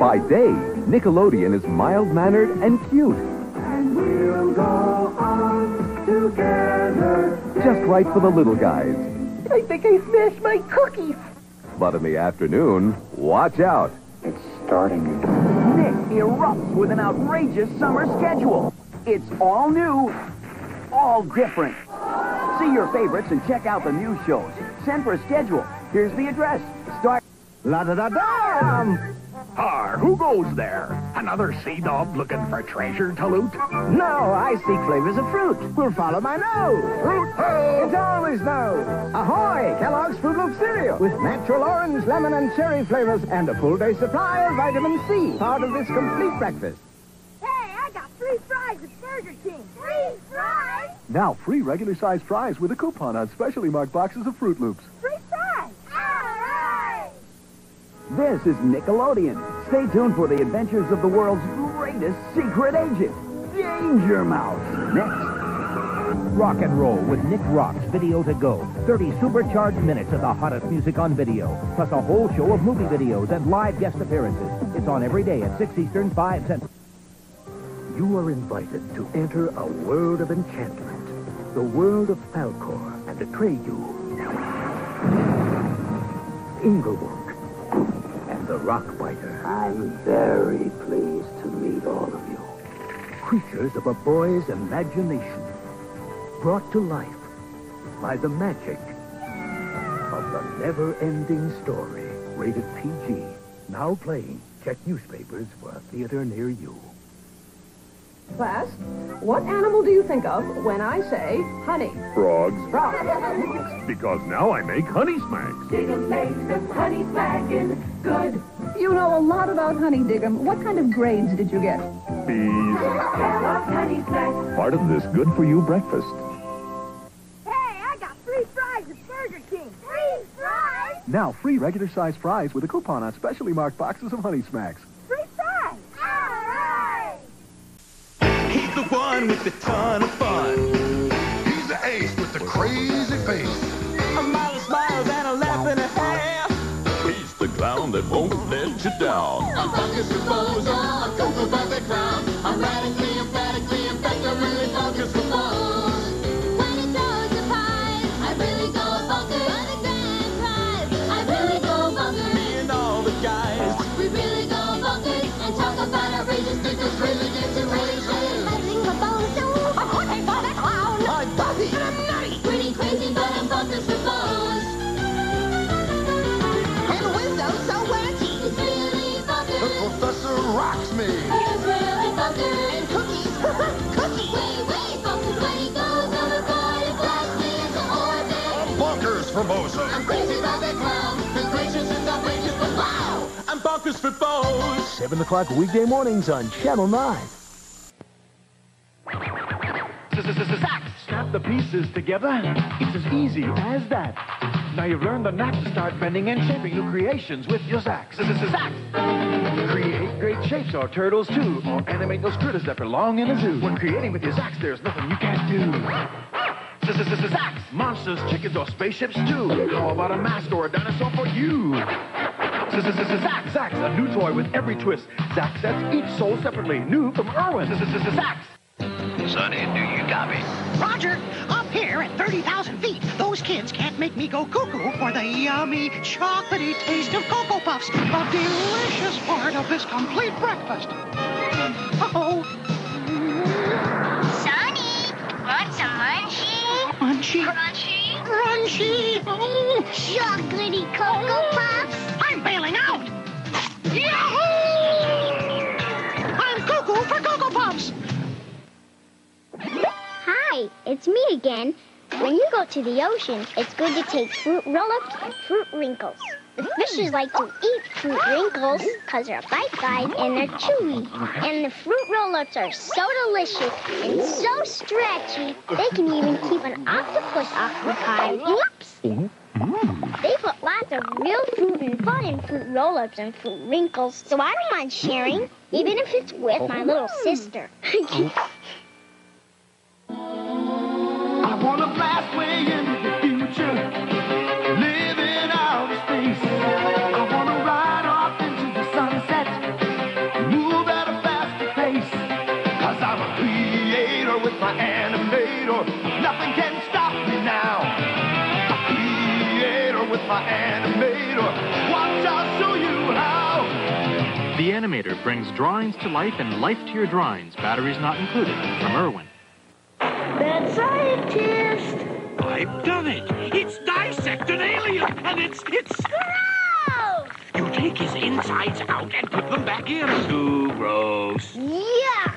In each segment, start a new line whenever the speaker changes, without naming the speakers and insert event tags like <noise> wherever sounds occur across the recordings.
By day, Nickelodeon is mild-mannered and cute.
And we'll go on together.
Just right for the little guys.
I think I smashed my cookies.
But in the afternoon, watch out.
It's starting again.
Nick erupts with an outrageous summer schedule. It's all new, all different. See your favorites and check out the new shows. Send for a schedule. Here's the address. Start.
La da da da!
Har, who goes there? Another sea dog looking for treasure to loot?
No, I seek flavors of fruit. We'll follow my nose.
Fruit ho!
It's always nose. Ahoy! Kellogg's Froot Loop cereal with natural orange, lemon, and cherry flavors and a full day supply of vitamin C. Part of this complete breakfast.
Hey, I got free fries at Burger King. Free fries?
Now, free regular-sized fries with a coupon on specially marked boxes of Froot Loops.
Free fries? All right.
This is Nickelodeon. Stay tuned for the adventures of the world's greatest secret agent, Danger Mouse. Next.
Rock and roll with Nick Rock's Video to Go. 30 supercharged minutes of the hottest music on video, plus a whole show of movie videos and live guest appearances. It's on every day at 6 Eastern, 5 Central.
You are invited to enter a world of enchantment. The world of Falkor and Atreyu. Engywook. And rock biter.
I'm very pleased to meet all of you.
Creatures of a boy's imagination. Brought to life by the magic of the never-ending story. Rated PG. Now playing. Check newspapers for a theater near you.
Class, what animal do you think of when I say honey?
Frogs.
Frog.
Because now I make honey smacks.
Dig'em makes them honey smacking good.
You know a lot about honey, Dig'em. What kind of grades did you get?
Bees.
Honey smacks.
Part of this good-for-you breakfast.
Hey, I got free fries at Burger King. Free fries?
Now, free regular-sized fries with a coupon on specially marked boxes of Honey Smacks.
He's the one with the ton of fun.
He's the ace with the crazy face.
A mile of smiles and a laugh and a half. He's the clown that won't let you down.
I'm Buckus Proposal, a Cocoa Butter Clown. I'm radically, emphatically, effectively focused for foes. When it goes to pies, I really go bonkers. For the grand prize, I really go bonkers.
Me and all the guys.
Bonkers for
Bozo.
I'm crazy about that clown. His gracious is outrageous, but wow!
I'm bonkers for bows.
7 o'clock weekday mornings on Channel 9.
Snap the pieces together. It's as easy as that. Now you've learned the knack to start bending and shaping new creations with your Zax. Zax! Create great shapes or turtles too, or animate those critters that belong in a zoo. When creating with your Zax, there's nothing you can't do. Zax! Monsters, chickens, or spaceships too. How about a mask or a dinosaur for you? Zax! Zax! A new toy with every twist. Zax sets each sold separately. New from Irwin. Zax!
Sonny, do you copy?
Roger, up here at 30,000 feet, those kids can't make me go cuckoo for the yummy, chocolatey taste of Cocoa Puffs, a delicious part of this complete breakfast. Oh,
Sonny, want some Munchie. Crunchy?
crunchy. Oh,
Chocolatey Cocoa Puffs?
I'm bailing out. Yahoo! I'm cuckoo for Cocoa Puffs.
Hi, it's me again. When you go to the ocean, it's good to take fruit roll-ups and fruit wrinkles. The fishes like to eat fruit wrinkles because they're bite-sized and they're chewy. And the fruit roll-ups are so delicious and so stretchy, they can even keep an octopus occupied. Whoops! They put lots of real fruit and fun in fruit roll-ups and fruit wrinkles, so I don't mind sharing, even if it's with my little sister. <laughs>
I want to way into the future,
brings drawings to life and life to your drawings. Batteries not included. From Irwin.
That scientist.
I've done it. It's dissect an alien, and it's it's. Gross! You take his insides out and put them back in.
Too gross.
Yeah.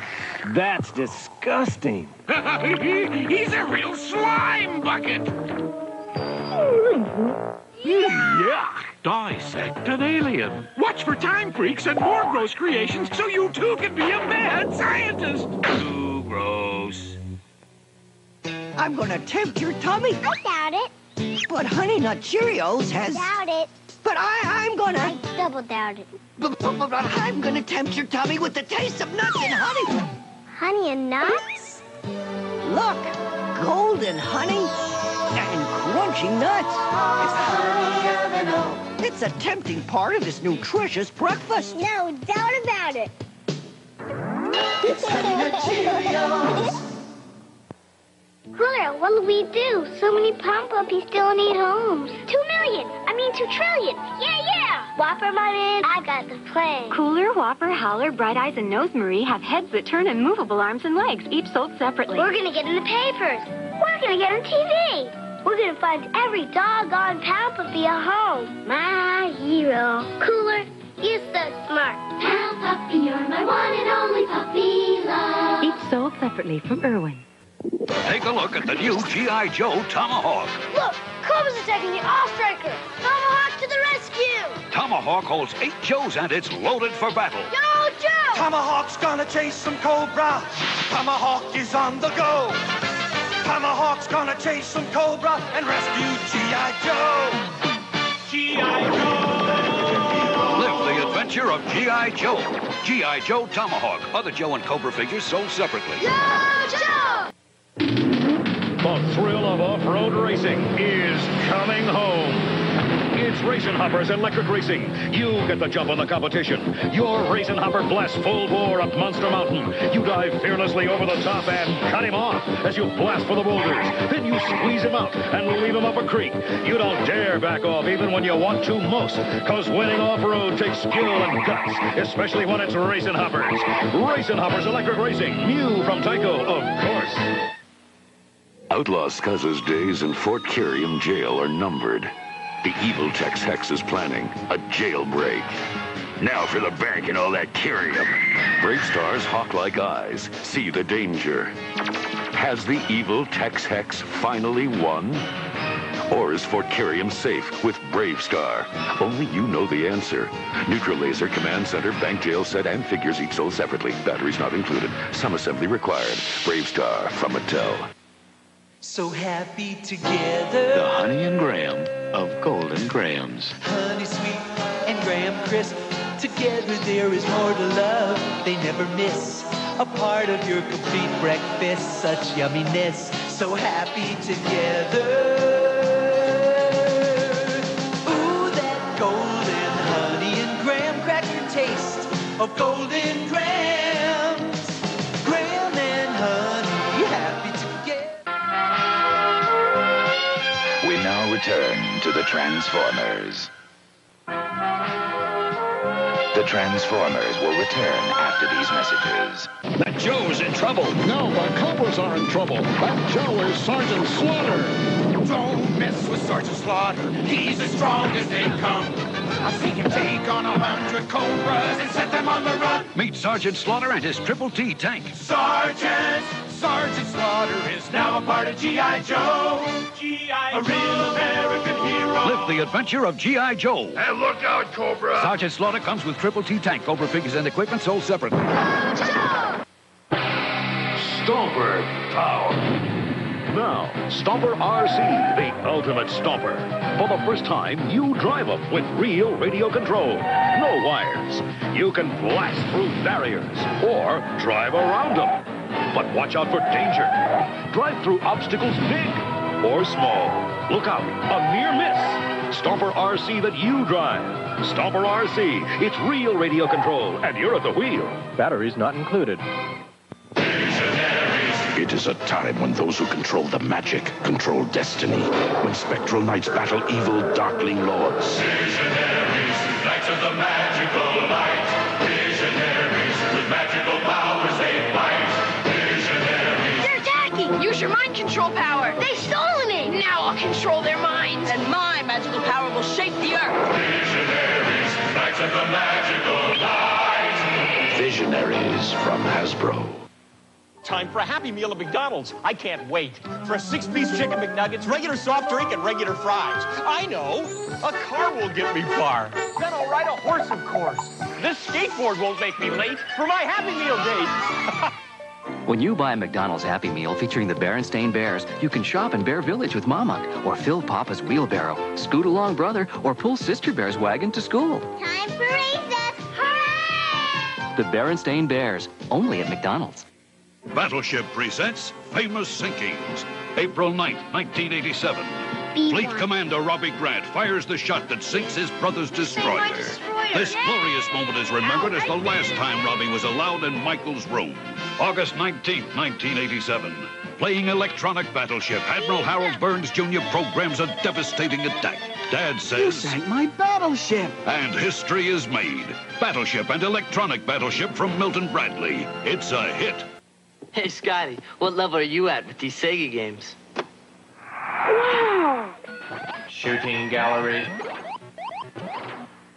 That's disgusting. <laughs>
He's a real slime bucket. Mm-hmm. Yuck! Dissect an alien. Watch for time freaks and more gross creations so you too can be a mad scientist.
Too gross.
I'm gonna tempt your tummy.
I doubt it.
But Honey Nut Cheerios has.
Doubt it.
But I, I'm gonna.
I double doubt it.
But, but, but I'm gonna tempt your tummy with the taste of nuts and honey.
Honey and nuts?
Look, golden honey and crunchy nuts. It's the honey of an oak. It's a tempting part of this nutritious breakfast.
No doubt about it.
It's Cheerios.
Cooler, what'll we do? So many pound puppies still need homes. Two million. I mean two trillion. Yeah, yeah. Whopper, my man, I got the plan.
Cooler, Whopper, Howler, Bright Eyes, and Nose Marie have heads that turn and movable arms and legs, each sold separately.
We're gonna get in the papers. We're gonna get on TV. We're gonna find every doggone pound puppy a home. My hero. Cooler, you're so smart.
Pound puppy, you're my one and only puppy love.
Each sold separately from Irwin.
Take a look at the new G.I. Joe Tomahawk.
Look, Cobra's attacking the All-Striker. Tomahawk to the rescue.
Tomahawk holds eight Joes and it's loaded for battle.
Yo, Joe!
Tomahawk's gonna chase some cobra. Tomahawk is on the go. Tomahawk's gonna chase some cobra and rescue G.I. Joe. G.I. Joe.
Live the adventure of G.I. Joe. G.I. Joe Tomahawk. Other Joe and Cobra figures sold separately.
Joe!
The thrill of off-road racing is coming home. It's Racing Hopper's Electric Racing. You get the jump on the competition. Your Racing Hopper blasts full bore up Monster Mountain. You dive fearlessly over the top and cut him off as you blast for the boulders. Then you squeeze him out and leave him up a creek. You don't dare back off even when you want to most, because winning off-road takes skill and guts, especially when it's Racing Hoppers. Racing Hopper's Electric Racing. New from Tyco, of course.
Outlaw Scuzza's days in Fort Kerium jail are numbered. The evil Tex Hex is planning a jailbreak. Now for the bank and all that Kerium. Brave Star's hawk-like eyes see the danger. Has the evil Tex Hex finally won? Or is Fort Kerium safe with BraveStarr? Only you know the answer. Neutra-Laser Command Center, Bank Jail Set, and figures each sold separately. Batteries not included. Some assembly required. BraveStarr from Mattel.
So happy together.
The Honey and Graham of Golden Grahams.
Honey sweet and Graham crisp. Together there is more to love. They never miss a part of your complete breakfast. Such yumminess. So happy together. Ooh, that golden honey and graham cracker taste of golden
Grahams. To the Transformers. The Transformers will return after these messages.
That Joe's in trouble. No, the Cobras are in trouble. That Joe is Sergeant Slaughter.
Don't mess with Sergeant Slaughter. He's as strong as they come. I've seen him take on a hundred cobras and set them on the run.
Meet Sergeant Slaughter and his Triple T tank.
Sergeant, Sergeant Slaughter is now a part of G.I. Joe. G.I. Joe. A real American hero.
Live the adventure of G.I. Joe.
And look out, Cobra.
Sergeant Slaughter comes with Triple T tank, Cobra figures, and equipment sold separately.
Stomper Power. Now, Stomper RC, the ultimate stomper. For the first time, you drive them with real radio control. No wires. You can blast through barriers or drive around them. But watch out for danger. Drive through obstacles big or small. Look out, a near miss. Stomper RC that you drive. Stomper RC, it's real radio control, and you're at the wheel.
Batteries not included.
Missionaries
It is a time when those who control the magic control destiny. When spectral knights battle evil darkling lords.
Visionaries, knights of the magical light. Visionaries, with magical powers they fight. Visionaries.
They're attacking! Use your mind control power! They stolen it! Now I'll control their minds! And my magical power will shape the earth!
Visionaries, knights of the magical light.
Visionaries from Hasbro.
Time for a Happy Meal at McDonald's. I can't wait. For a six-piece chicken McNuggets, regular soft drink, and regular fries. I know. A car will get me far. Then I'll ride a horse, of course. This skateboard won't make me late for my Happy Meal date. <laughs>
When you buy a McDonald's Happy Meal featuring the Berenstain Bears, you can shop in Bear Village with Mama, or fill Papa's wheelbarrow, scoot along brother, or pull Sister Bear's wagon to school.
Time for recess. Hooray!
The Berenstain Bears, only at McDonald's.
Battleship presents Famous Sinkings. April 9th, 1987. Fleet Commander Robbie Grant fires the shot that sinks his brother's destroyer. This glorious moment is remembered as the last time Robbie was allowed in Michael's room. August 19th, 1987. Playing electronic battleship, Admiral Harold Burns Jr. programs a devastating attack. Dad
You
says.
sank my battleship.
And history is made. Battleship and electronic battleship from Milton Bradley. It's a hit.
Hey, Scotty, what level are you at with these Sega games?
Wow!
Shooting gallery.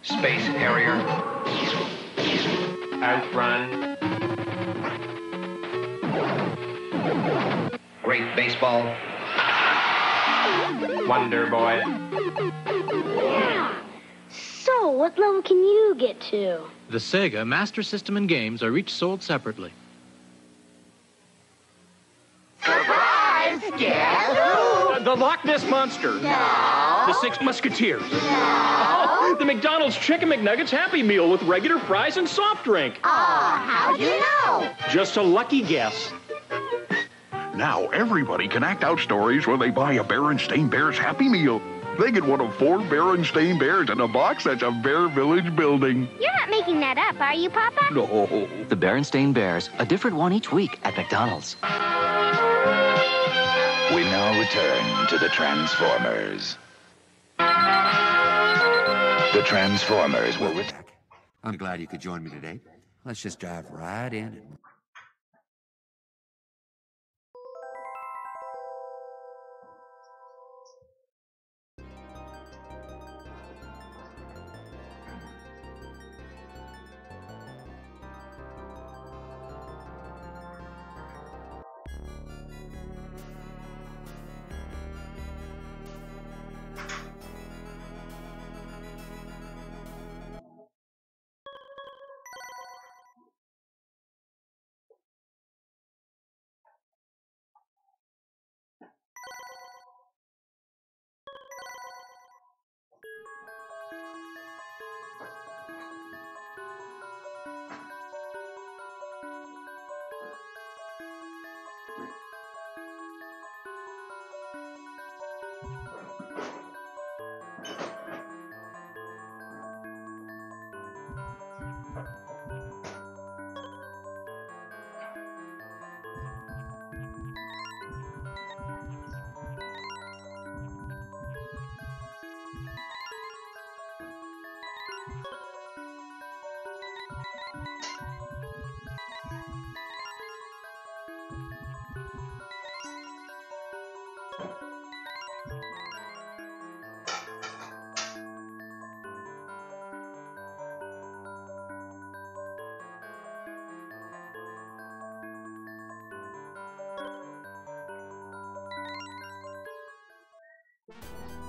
Space Harrier. Outrun. Great baseball. Wonder Boy.
So, what level can you get to?
The Sega Master System and games are each sold separately.
Surprise!
The Loch Ness Monster.
No.
The Six Musketeers. Oh, <laughs> the McDonald's Chicken McNuggets Happy Meal with regular fries and soft drink.
Aw, how do you know?
Just a lucky guess.
Now everybody can act out stories when they buy a Berenstain Bears Happy Meal. They get one of four Berenstain Bears in a box that's a Bear Village building.
You're not making that up, are you, Papa?
No.
The Berenstain Bears, a different one each week at McDonald's.
Return to the Transformers. The Transformers will return.
I'm glad you could join me today. Let's just dive right in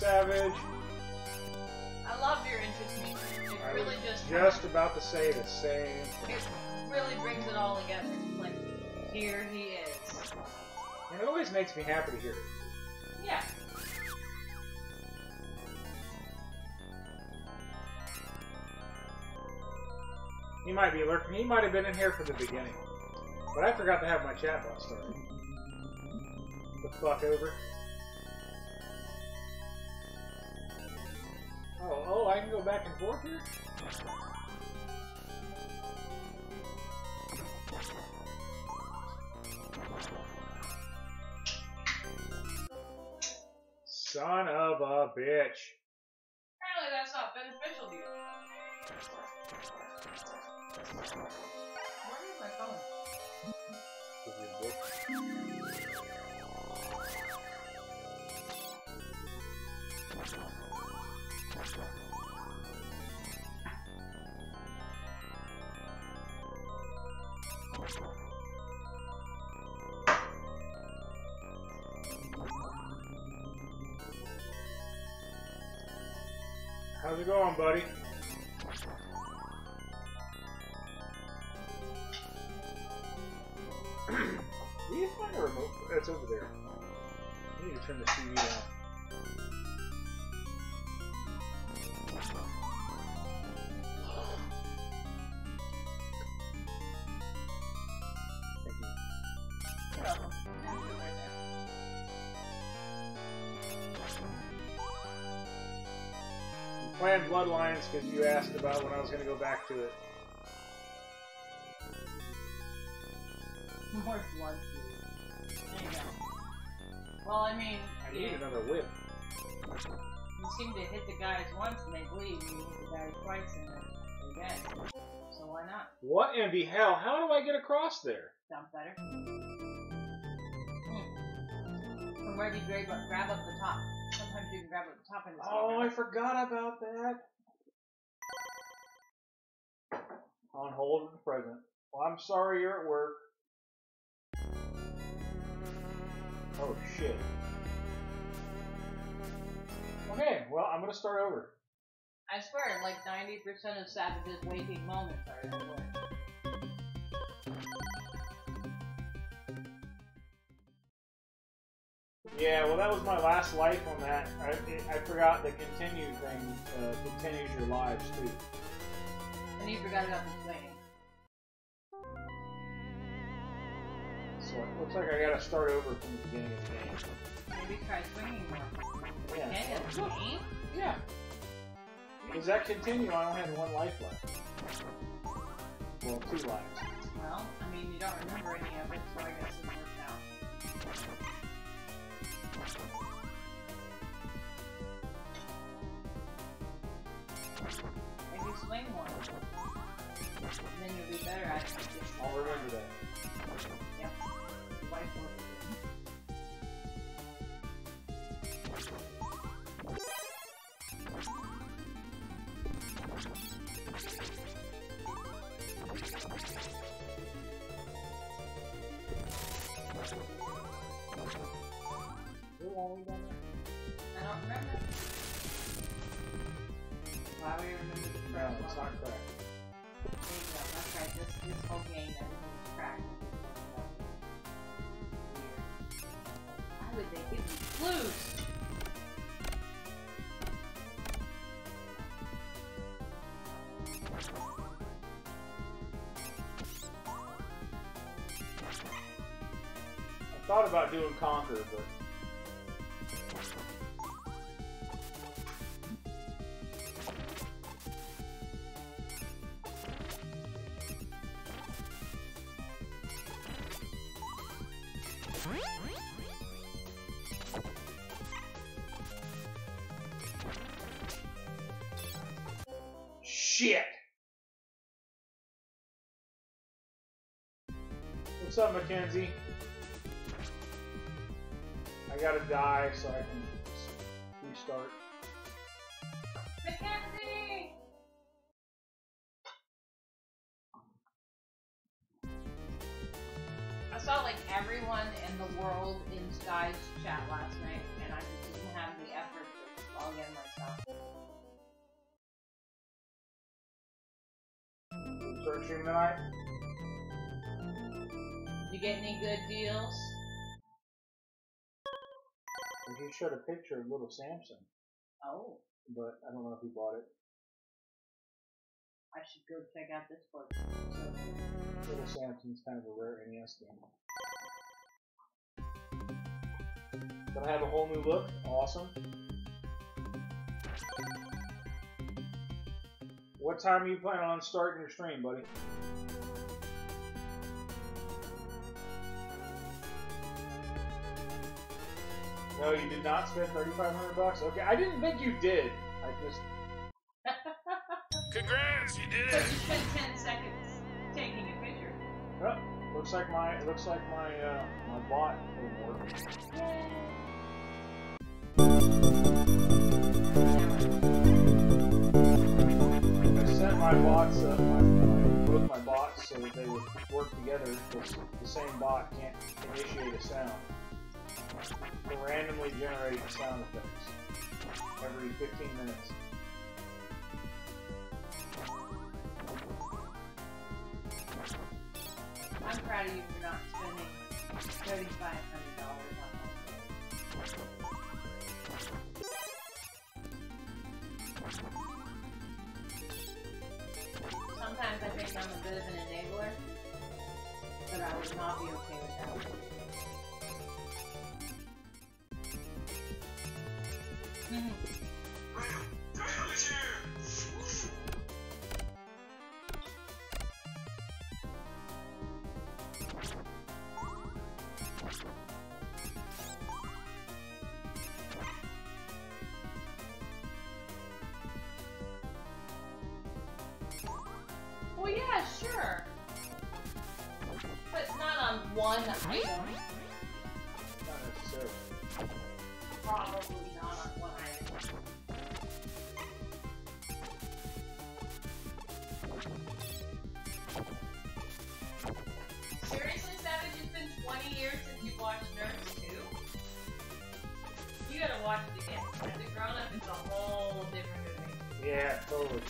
Savage! I love your interest me. It
I
really
was
just
just about to say the same.
it really brings it all together. Like here he is.
And it always makes me happy to hear it.
Yeah.
He might be lurking. He might have been in here from the beginning. But I forgot to have my chat box started. The fuck over. Son of a bitch.
Apparently that's not beneficial to you. Where is my phone?
How's it going, buddy? You find a remote? It's over there. I need to turn the TV down. Playing Bloodlines because you asked about when I was going to go back to it.
More blood. There you go. Well, I mean,
I
you,
need another whip.
you seem to hit the guys once and they bleed, and you hit the guys twice and they're dead. So why not?
What in the hell? How do I get across there?
Sounds better. Hmm. From where you grab up, grab up the top. You can grab up the top and
Oh, I forgot about that. On hold at the present. Well, I'm sorry you're at work. Oh, shit. Okay, well, I'm gonna start over.
I swear, like 90% of Savage's waking moments are way.
Yeah, well, that was my last life on that. I, I forgot the continue thing uh, continues your lives, too.
And you forgot about the swinging.
So it looks like I gotta start over from the beginning of the game.
Maybe try swinging more.
Yeah.
Can?
Yeah. Does that continue? I only have one life left. Well, two lives.
Well, I mean, you don't remember any of it, so I guess it worked out. Maybe swing. And then you'll be better at it.
I'll remember that.
Yep. Wipe
Done?
I don't remember. Why you remember
shit. What's up, Mackenzie? I gotta die so I can restart. Tonight.
Did you get any good deals?
He showed a picture of little Samson,
Oh,
but I don't know if he bought it.
I should go check out this book.
Little Samson's kind of a rare NES game. Gonna have a whole new look. Awesome. What time are you planning on starting your stream, buddy? No, you did not spend 3500 bucks? Okay, I didn't think you did. I just... <laughs>
Congrats, you did it! you spent 10 seconds taking a picture.
Oh, looks like my looks like my uh, my bot didn't work. I set my bots up, my, my, both my bots so that they would work together because the same bot can't initiate a sound. To randomly generate sound effects every 15 minutes.
I'm proud of you for not spending $3,500 bit of an enabler, but I would not be okay with that. Well, Yeah,
totally.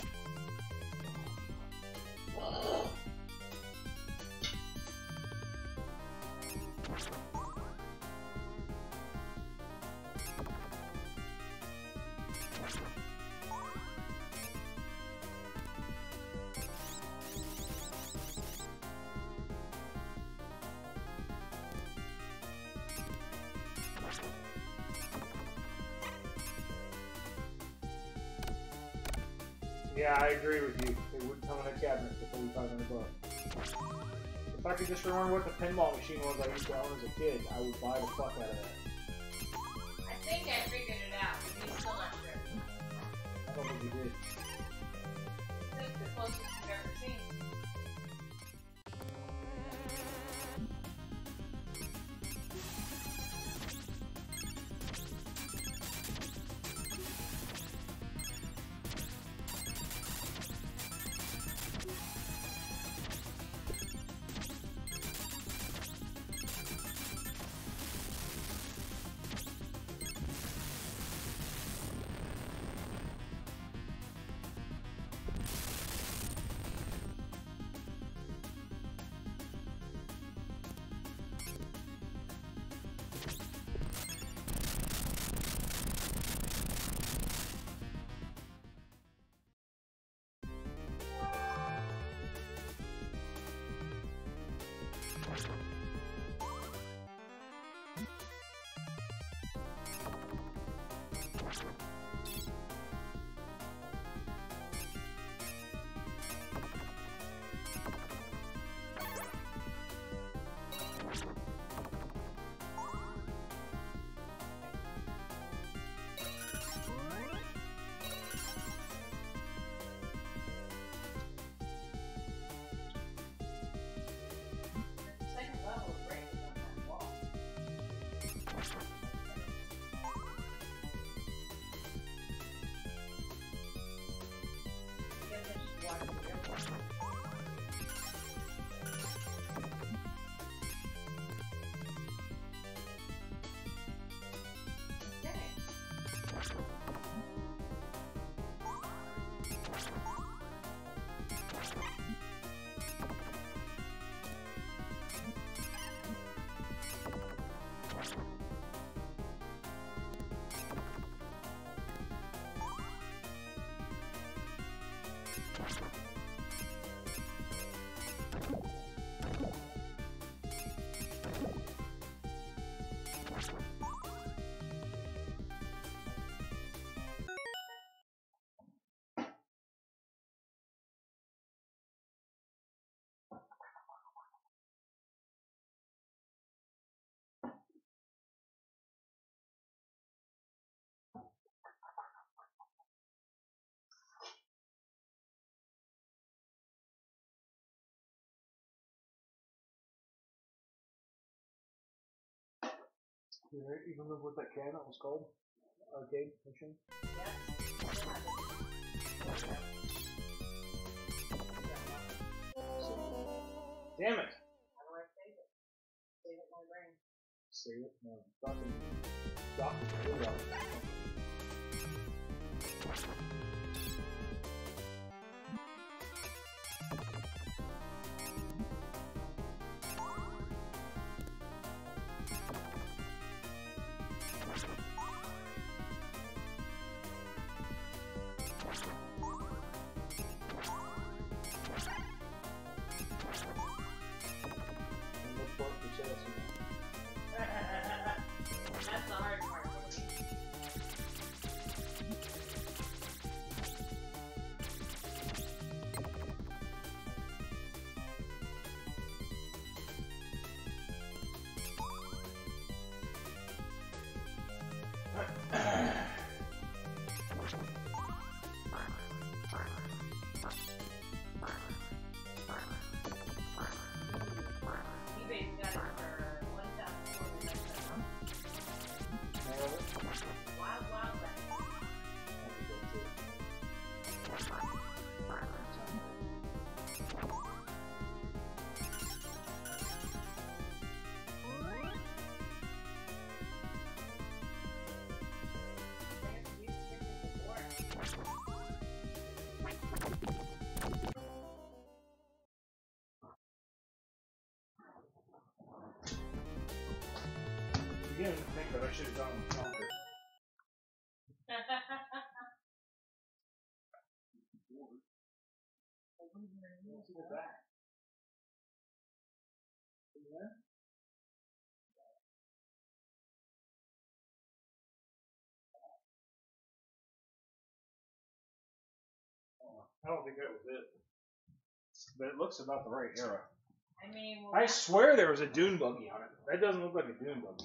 Agree with you. It wouldn't come in a cabinet for 3500 bucks. If I could just remember what the pinball machine was I used to own as a kid, I would buy the fuck out of that.
I think I figured it out, but he's still not sure.
I don't think you did. You even remember what that cabinet was called? a game machine? Damn it!
How do I save it? Save it in my brain.
Save it? No. Fucking. Doc. You didn't think that I should have gone with Conquer. At that. Yeah? Oh, I don't think that was it. But it looks about the right era.
I mean, well,
I swear there was a dune buggy on it. That doesn't look like a dune buggy.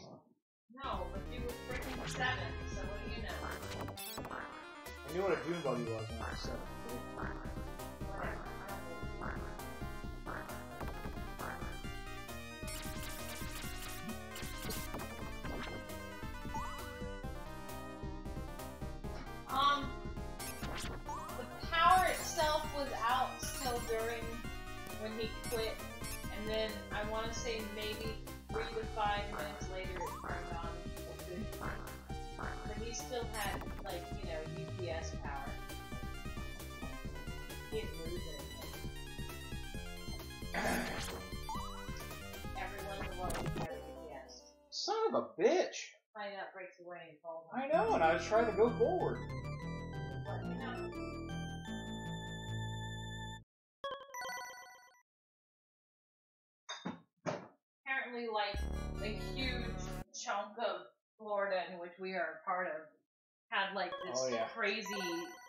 No, but you were freaking seven, so what do you know?
I knew what a dune buggy was when I was seven.
Whatever. I don't believe you. Um, the power itself was out still during when he quit, and then I want to say maybe three to five minutes later it turned on. But he still had like you know UPS power. He didn't lose anything. Everyone in the world had UPS.
Son of a bitch!
Find out breaks away and falls.
I know, and I was trying to go forward.
Apparently, like a huge chunk of Florida in which we are a part of had like this
Oh, yeah.
crazy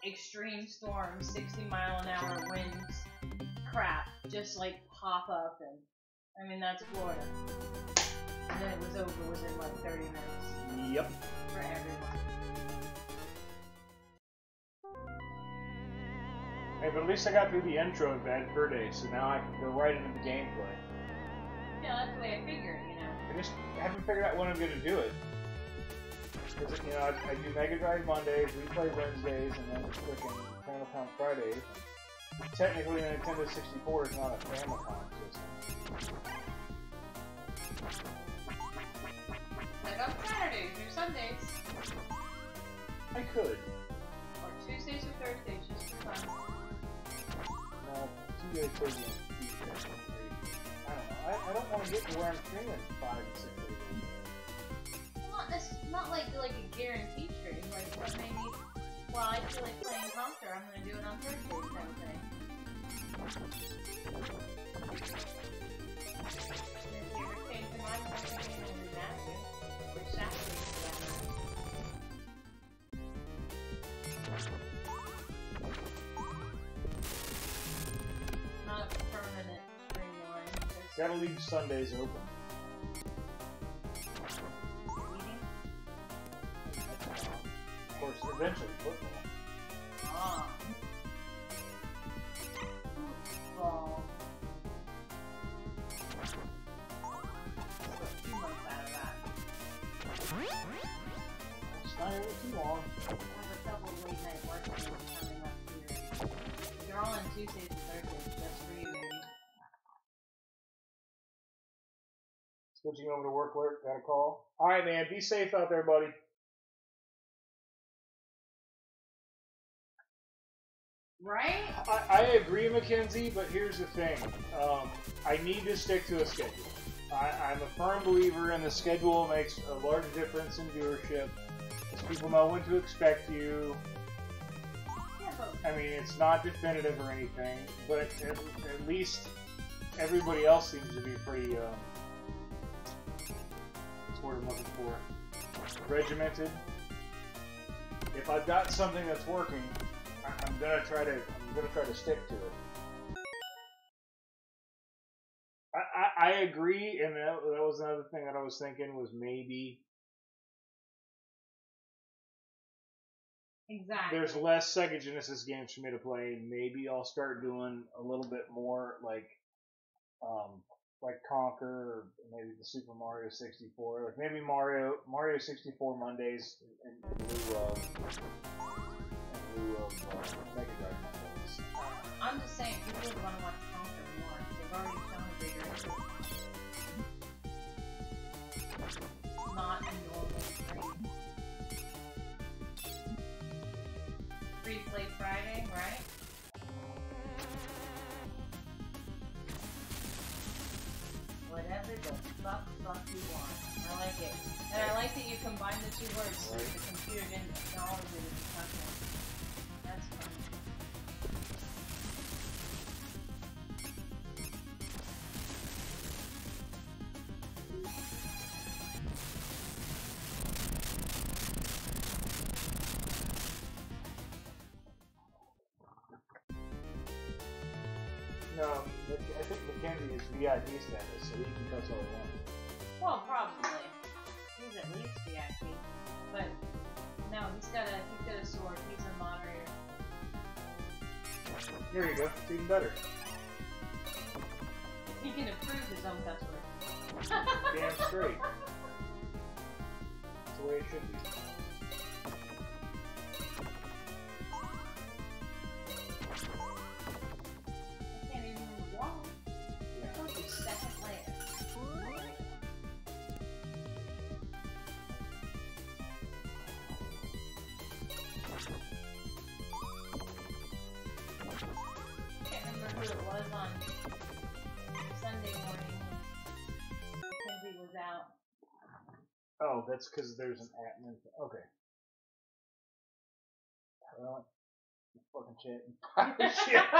extreme storm, 60 mile an hour winds crap just like pop up and I mean that's Florida. And then it was over within like 30 minutes
Yep.
for everyone.
Hey, but at least I got through the intro of Bad Fur Day, so now I can go right into the gameplay.
That's the way I figured, you know.
I just haven't figured out when I'm going to do it. Because, you know, I, I do Mega Drive Mondays, Replay Wednesdays, and then freaking Famicom Fridays. Technically, the Nintendo 64 is not a Famicom system.
Like on Saturdays or Sundays.
I could.
Or Tuesdays or Thursdays just for fun.
No, two days Thursday and Tuesday. I don't know. I, I don't want to get to where I'm streaming five and six days.
Well, not this, not like like a guaranteed stream. Like what maybe, well, I feel like playing Conker. I'm gonna do it on Thursdays kind of thing. If you Seattle
League leave Sundays open. Of course, eventually football.
Too long. I have a late night work coming up here. You're all on Tuesdays.
Switching over to work work, got a call. Alright man, be safe out there, buddy.
Right?
I, I agree, Mackenzie, but here's the thing. Um, I need to stick to a schedule. I, I'm a firm believer in the schedule makes a large difference in viewership. People know when to expect you. I mean, it's not definitive or anything, but at, at least everybody else seems to be pretty, um, word I'm looking for? Regimented. If I've got something that's working, I- I'm gonna try to, I'm gonna try to stick to it. I, I, I agree, and that, that was another thing that I was thinking was maybe
exactly.
there's less Sega Genesis games for me to play. Maybe I'll start doing a little bit more like, um, like Conker or maybe the Super Mario 64. Like maybe Mario Mario 64 Mondays in, in lieu of in lieu of uh, Mega Drive Mondays.
I'm just saying, people would want to watch Conker more. They've already a bigger the fuck fuck you want. I like it. And I like that you combine the two words so the computer didn't acknowledge it as a fucking. Sunday morning. Mackenzie was out.
Oh, that's because there's an admin. Okay. Well, fucking <laughs> oh, shit. shit. <laughs>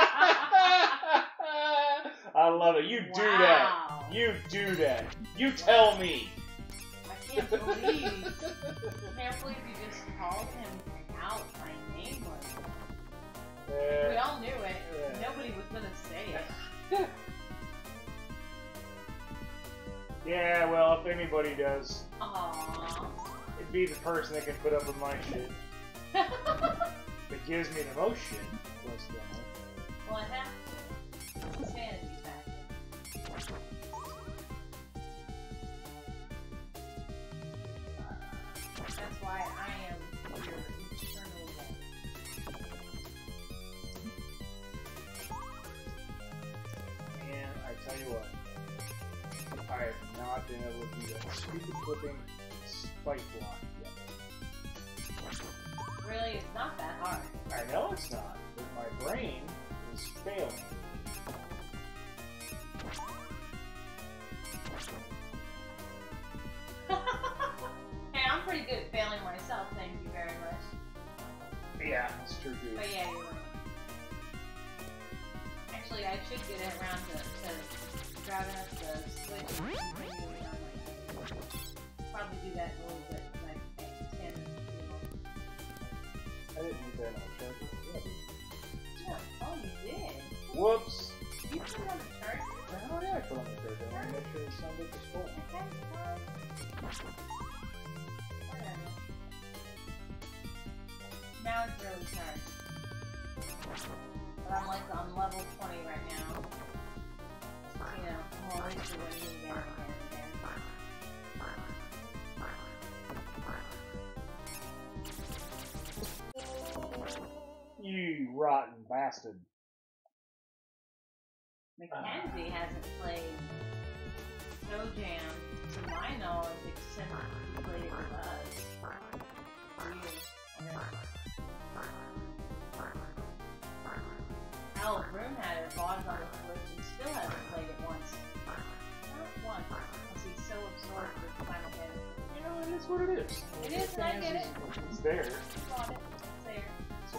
I love it. You do that. You do that. You tell me.
I can't believe. I can't believe you just called him out by name like that. We all knew it.
Yeah.
Nobody was gonna say it. <laughs>
Yeah, well, if anybody does,
Aww.
it'd be the person that can put up with my shit. <laughs> that gives me the most shit.
Well, I have to. It's vanity factor. That's why I
tell you what, I have not been able to do that stupid flipping spike block yet.
Really, it's not that hard.
I know it's not, but my brain is failing. <laughs>
hey, I'm pretty good at failing myself, thank you very much.
Yeah, it's true.
But yeah, you're right. Actually, I should get it around to grabbing up the switch Probably do that a little bit, like 10 minutes too long.
I didn't need that on the charger. Yeah.
Yeah, oh, you did?
Whoops!
You put it on the charger?
How did I put on the charger? I make sure the sound is full.
Whatever. Now it's really charged. But I'm like on level 20 right now. You
rotten bastard.
Mackenzie hasn't played ToeJam, to my knowledge, except he played it with us. Al Broom had it, bought on the Switch, and still hasn't played it once. Because he's so absorbed with Final.
You know, it is what it is.
It is, and I get it.
It's there.
Bought it. It's there.
It's.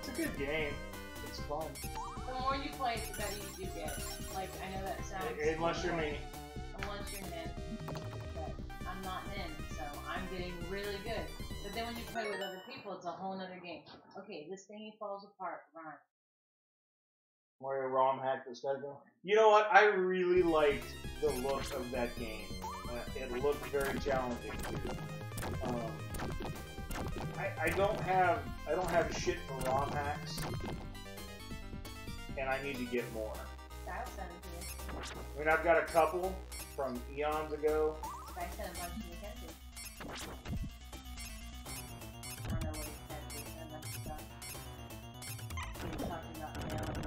It's a good game. It's fun.
The more you play the better you do get. Like, I know that sounds...
Unless you're me.
Unless you're Nin. But I'm not Nin, so I'm getting really good. But then when you play with other people, it's a whole other game. Okay, this thingy falls apart. Run.
Mario ROM hack this guy's going. You know what? I really liked the look of that game. Uh, it looked very challenging. Um, I, I don't have I don't have shit for ROM hacks, and I need to get more.
It to you.
I mean, I've got a couple from eons ago.
I sent a bunch to Mackenzie. I don't know what he he said that's stuff. He was talking about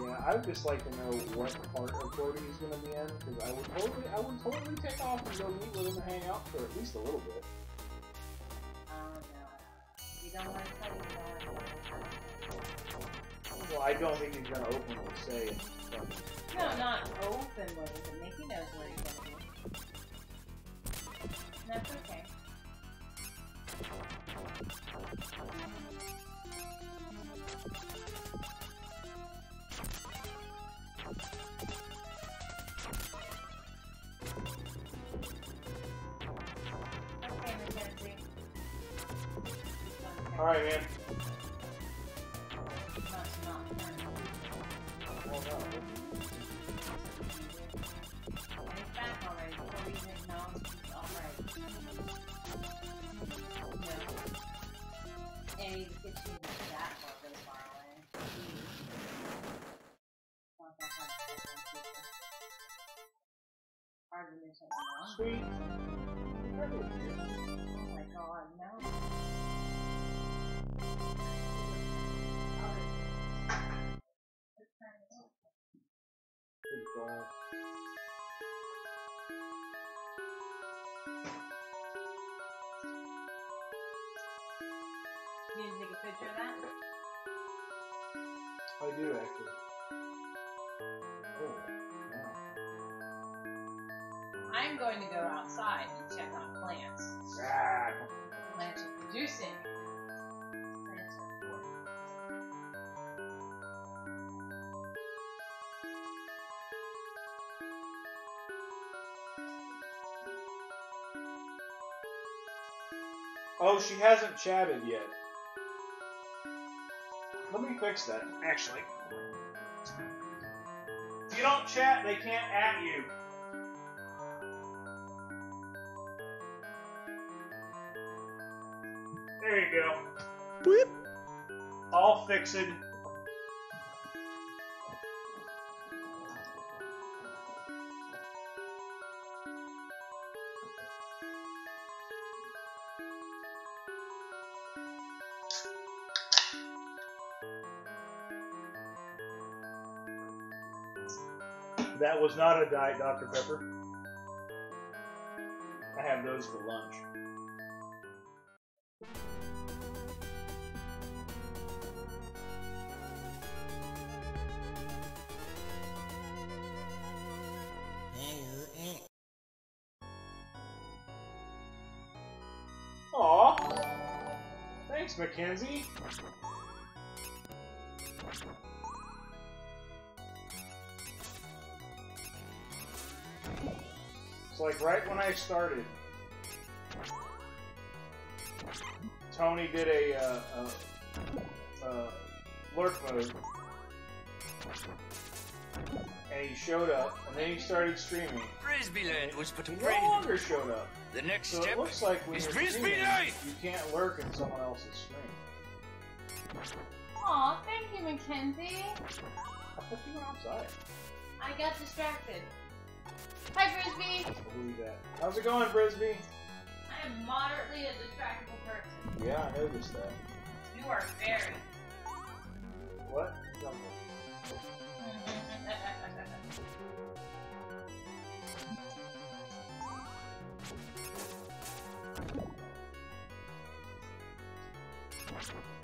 Yeah, I would just like to know what part of Brody he's going to be in, because I would totally, I would totally take off and go meet with him and hang out for at least a little bit.
Oh no. You don't want to.
Well, I don't think he's going to openly say it.
No, not openly, but Mickey knows where he's going to be. That's. Okay,
Sweet.
Oh my god, no.
Good ball.
You need to take a picture of that?
I do, actually.
I'm going to go outside and check on plants. Plants are producing.
Oh, she hasn't chatted yet. Let me fix that, actually. If you don't chat, they can't at you. All fixed. That was not a Diet Dr. Pepper. I have those for lunch. Mackenzie. It's like right when I started, Tony did a, uh, uh, uh, lurk mode, and he showed up, and then he started streaming.
Frisbeeland was put to
He
play.
no longer showed up.
The next
So
step
it looks like when
is
you're
Frisbee
streaming,
life.
you can't lurk in someone else's stream.
Aw, thank you, Mackenzie.
I thought you went outside. I got distracted. Hi, Frisbee.
I believe that. How's it going, Frisbee?
I am moderately a distractible person.
Yeah, I noticed that.
You are very.
What? <laughs> Work,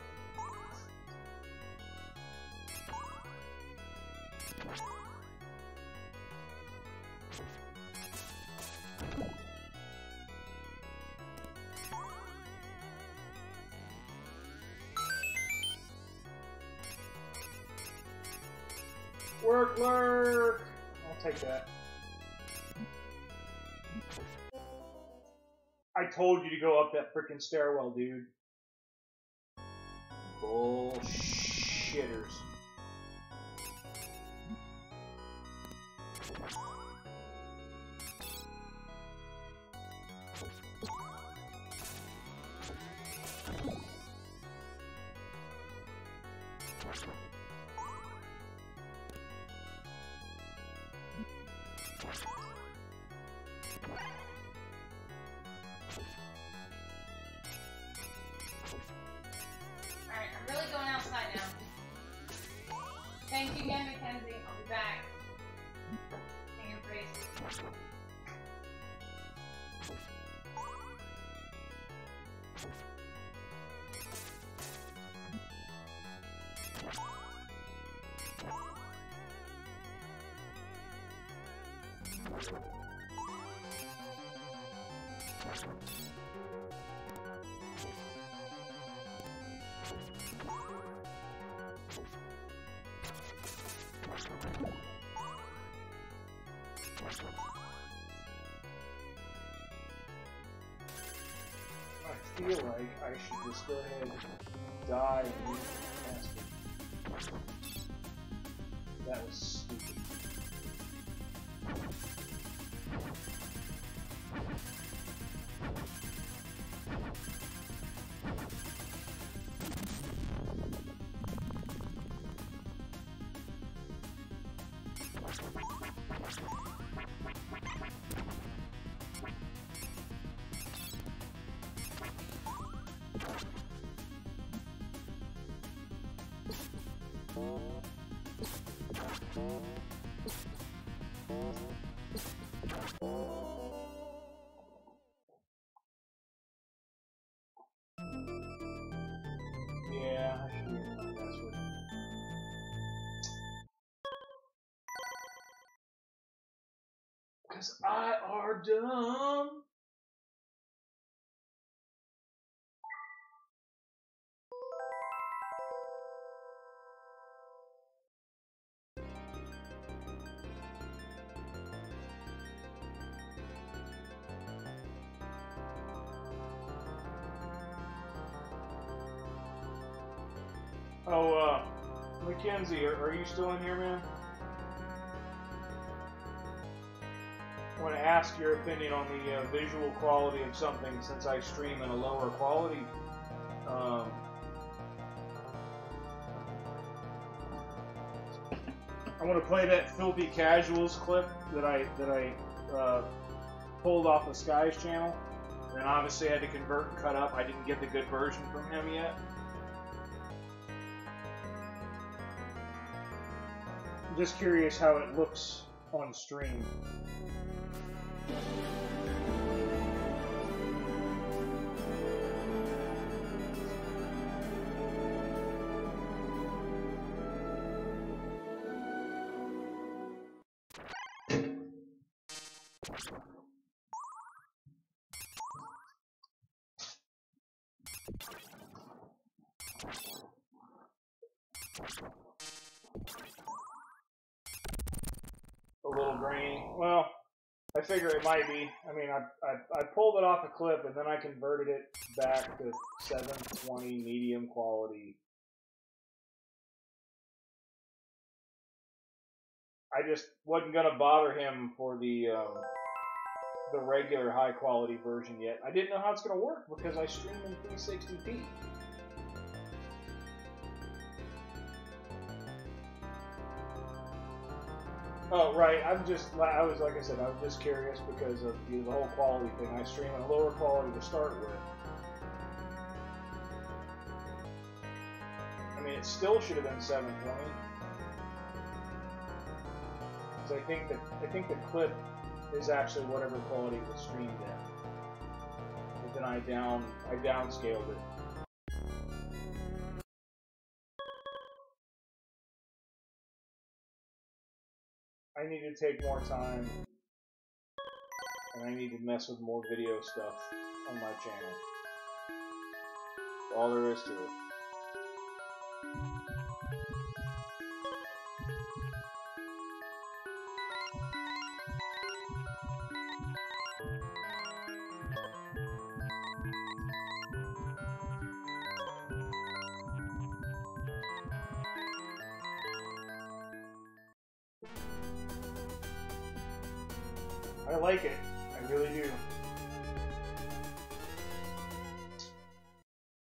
lurk! lurk! I'll take that. I told you to go up that freaking stairwell, dude. Bullshitters.
Just go ahead and die and the casket. That was stupid. Yeah, I should use my password. Cause I are dumb. You still in here, man? I want to ask your opinion on the uh, visual quality of something since I stream in a lower quality. Um, I want to play that filthy casuals clip that I that I uh, pulled off the Skies channel, and obviously I had to convert and cut up. I didn't get the good version from him yet. Just curious how it looks on stream. Figure it might be. I mean, I, I, I pulled it off a clip and then I converted it back to 720 medium quality. I just wasn't gonna bother him for the um, the regular high quality version yet. I didn't know how it's gonna work because I stream in 360p. Oh right, I'm just I was like I said, I was just curious because of know, the whole quality thing. I stream on a lower quality to start with. I mean, it still should have been 720. Because I think that I think the clip is actually whatever quality it was streamed in. But then I down I downscaled it. I need to take more time and I need to mess with more video stuff on my channel. All there is to it. I like it. I really do.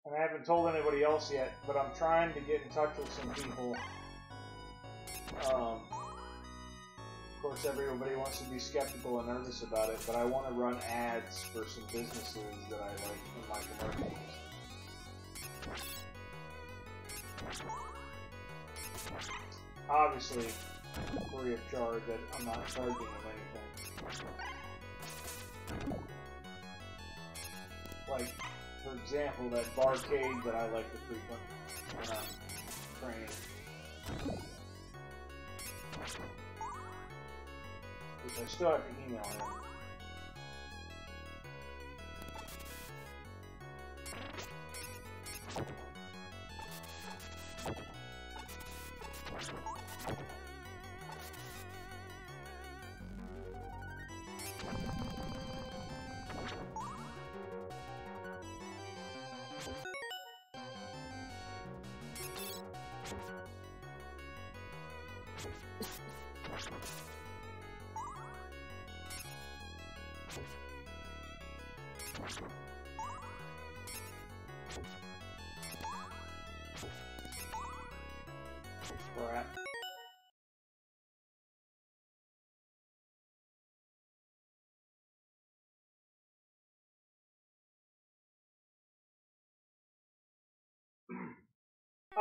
And I haven't told anybody else yet, but I'm trying to get in touch with some people. Um, of course, everybody wants to be skeptical and nervous about it, but I want to run ads for some businesses that I like in my commercials. Obviously, free of charge. that I'm not charging them example, that barcade that I like to frequent um, when I'm training. Which I still have to email him.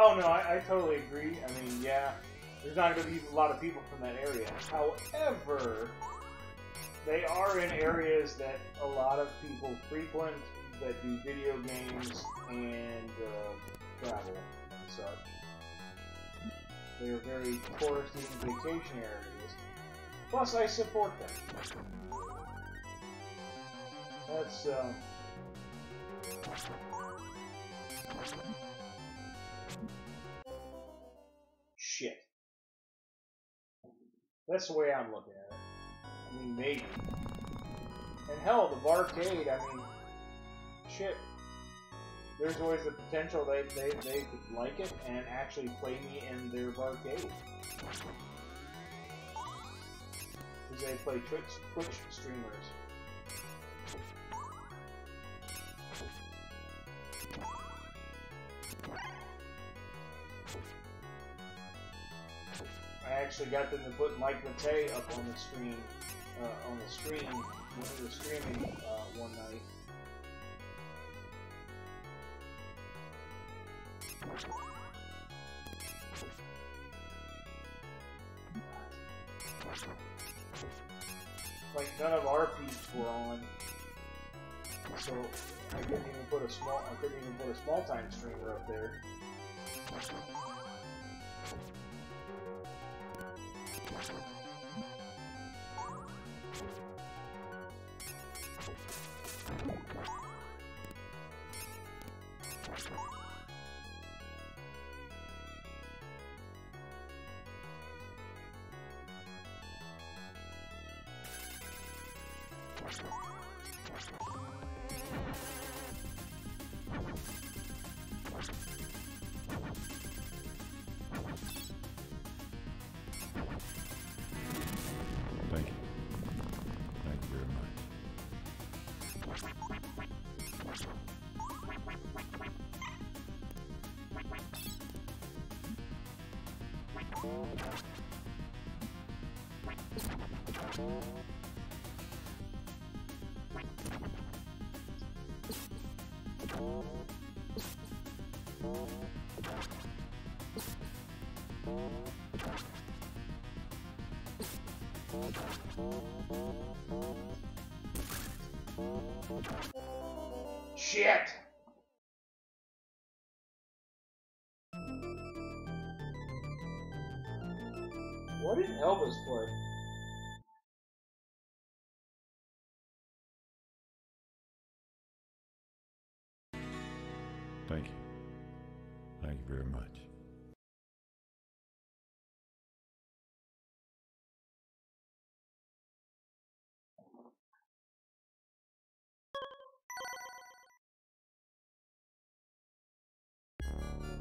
Oh no, I, I totally agree. I mean, yeah, there's not going to be a lot of people from that area. However, they are in areas that a lot of people frequent that do video games and uh, travel and such. They are very touristy and vacation areas. Plus, I support them. That's, uh... Shit. That's the way I'm looking at it. I mean, maybe. And hell, the barcade, I mean, shit. There's always the potential they, they, they could like it and actually play me in their barcade. Because they play Twitch, Twitch streamers. I actually got them to put Mike Matei up on the screen, uh, on the screen when we were streaming uh, one night. Like none of our peeps were on, so I couldn't even put a small. I couldn't even put a small time streamer up there.
Thank you.
Shit!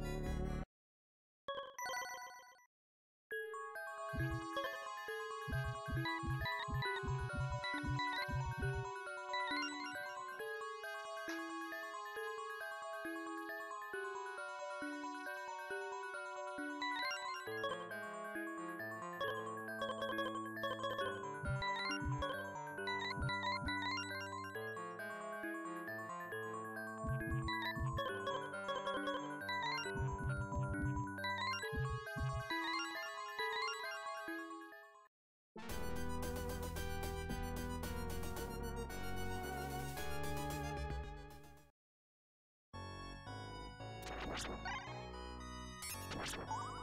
Música
Thank you.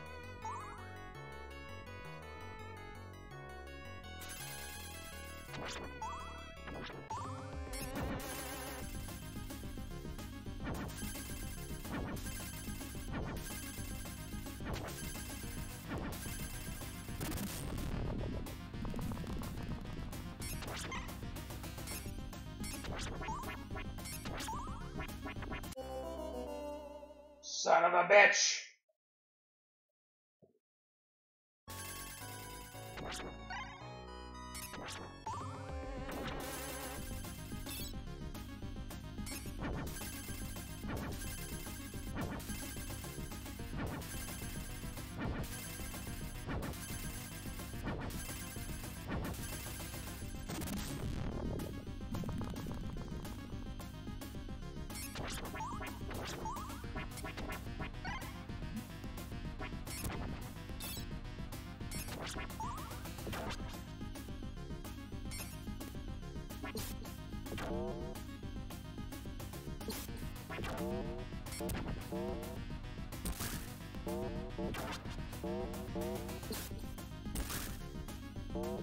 Son of a bitch! Oh,